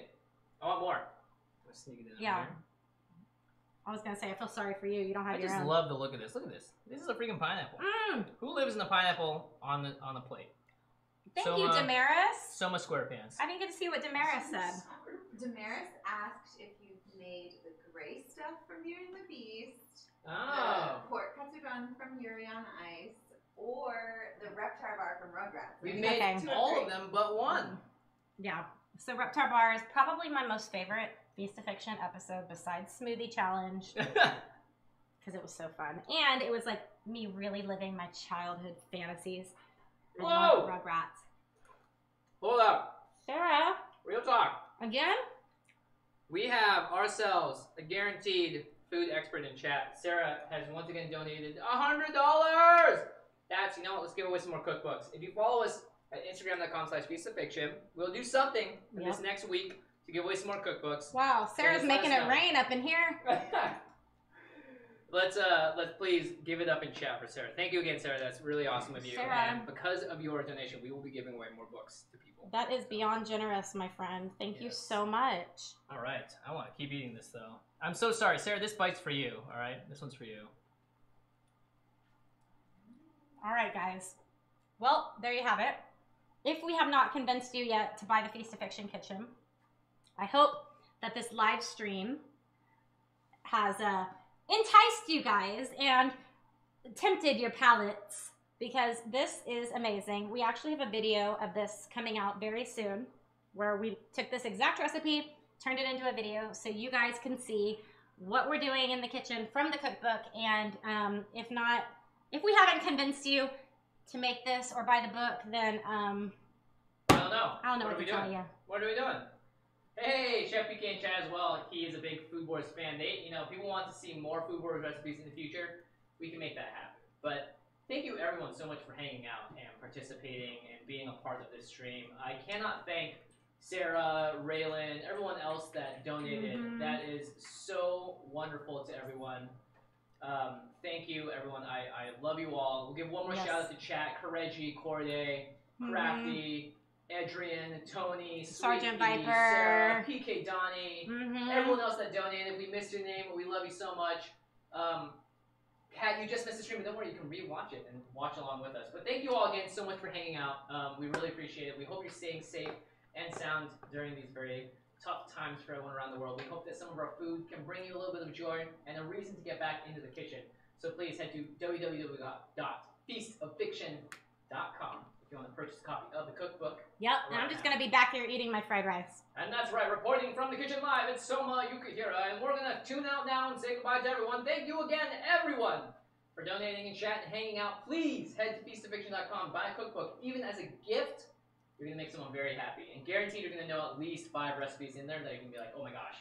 I want more. I'm sneak it in Yeah. there. I was gonna say, I feel sorry for you. You don't have I your just own. love the look of this. Look at this. This is a freaking pineapple. Mm. Who lives in the pineapple on the on the plate? Thank So, you, uh, Damaris. Soma SquarePants. I didn't get to see what Damaris said. Damaris asked if you've made the gray stuff from Beauty and the Beast, Oh. the pork katsudon from Yuri on Ice, or the Reptar bar from Rugrats. We Like, made Okay. two all of them but one. Yeah. So Reptar Bar is probably my most favorite Feast of Fiction episode besides Smoothie Challenge *laughs* because it was so fun. And it was like me really living my childhood fantasies. I Whoa! Rugrats. Hold up. Sarah, Real talk. again? We have ourselves a guaranteed food expert in chat. Sarah has once again donated a hundred dollars. That's you know what, let's give away some more cookbooks. If you follow us at Instagram.com slash Feast of Fiction, we'll do something Yep. this next week to give away some more cookbooks. Wow, Sarah's just making it rain up in here. *laughs* let's uh let's please give it up in chat for Sarah. Thank you again, Sarah. That's really awesome of you. Sarah. And because of your donation, we will be giving away more books to people. That is beyond generous, my friend. Thank you so much. All right, I want to keep eating this though. I'm so sorry, Sarah. This bite's for you. All right, this one's for you. All right, guys. Well, there you have it. If we have not convinced you yet to buy the Feast of Fiction Kitchen, I hope that this live stream has uh, enticed you guys and tempted your palates because this is amazing. We actually have a video of this coming out very soon where we took this exact recipe, turned it into a video so you guys can see what we're doing in the kitchen from the cookbook. And um, if not, if we haven't convinced you to make this or buy the book, then um, I don't know. I don't know what what, are we tell doing? you. What are we doing? Hey, Chef PK in chat as well. He is a big Food Wars fan. They, you know, if people want to see more Food Wars recipes in the future. We can make that happen. But thank you everyone so much for hanging out and participating and being a part of this stream. I cannot thank Sarah, Raylan, everyone else that donated. Mhm. That is so wonderful to everyone. Um, thank you, everyone. I, I love you all. We'll give one more Yes. shout out to chat, Kareji, Corday, Mhm. Crafty, Adrian, Tony, Sergeant Sweetie, Viper. Sarah, PK Donnie, Mhm. everyone else that donated. We missed your name, but we love you so much. Um, Kat, you just missed the stream, but don't worry, you can rewatch it and watch along with us. But thank you all again so much for hanging out. Um, we really appreciate it. We hope you're staying safe and sound during these very tough times for everyone around the world. We hope that some of our food can bring you a little bit of joy and a reason to get back into the kitchen. So please head to www.feastoffiction.com if you want to purchase a copy of the cookbook. Yep, and I'm just gonna be back here eating my fried rice. And that's right, reporting from the kitchen live, it's Soma Yukihira, and we're gonna tune out now and say goodbye to everyone. Thank you again, everyone, for donating and chat and hanging out. Please head to feastoffiction.com, buy a cookbook, even as a gift. You're gonna make someone very happy, and guaranteed you're gonna know at least five recipes in there that you can be like, oh my gosh,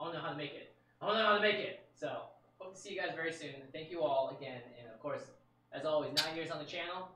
I wanna know how to make it. I wanna know how to make it. So, hope to see you guys very soon. Thank you all again, and of course, as always, nine years on the channel.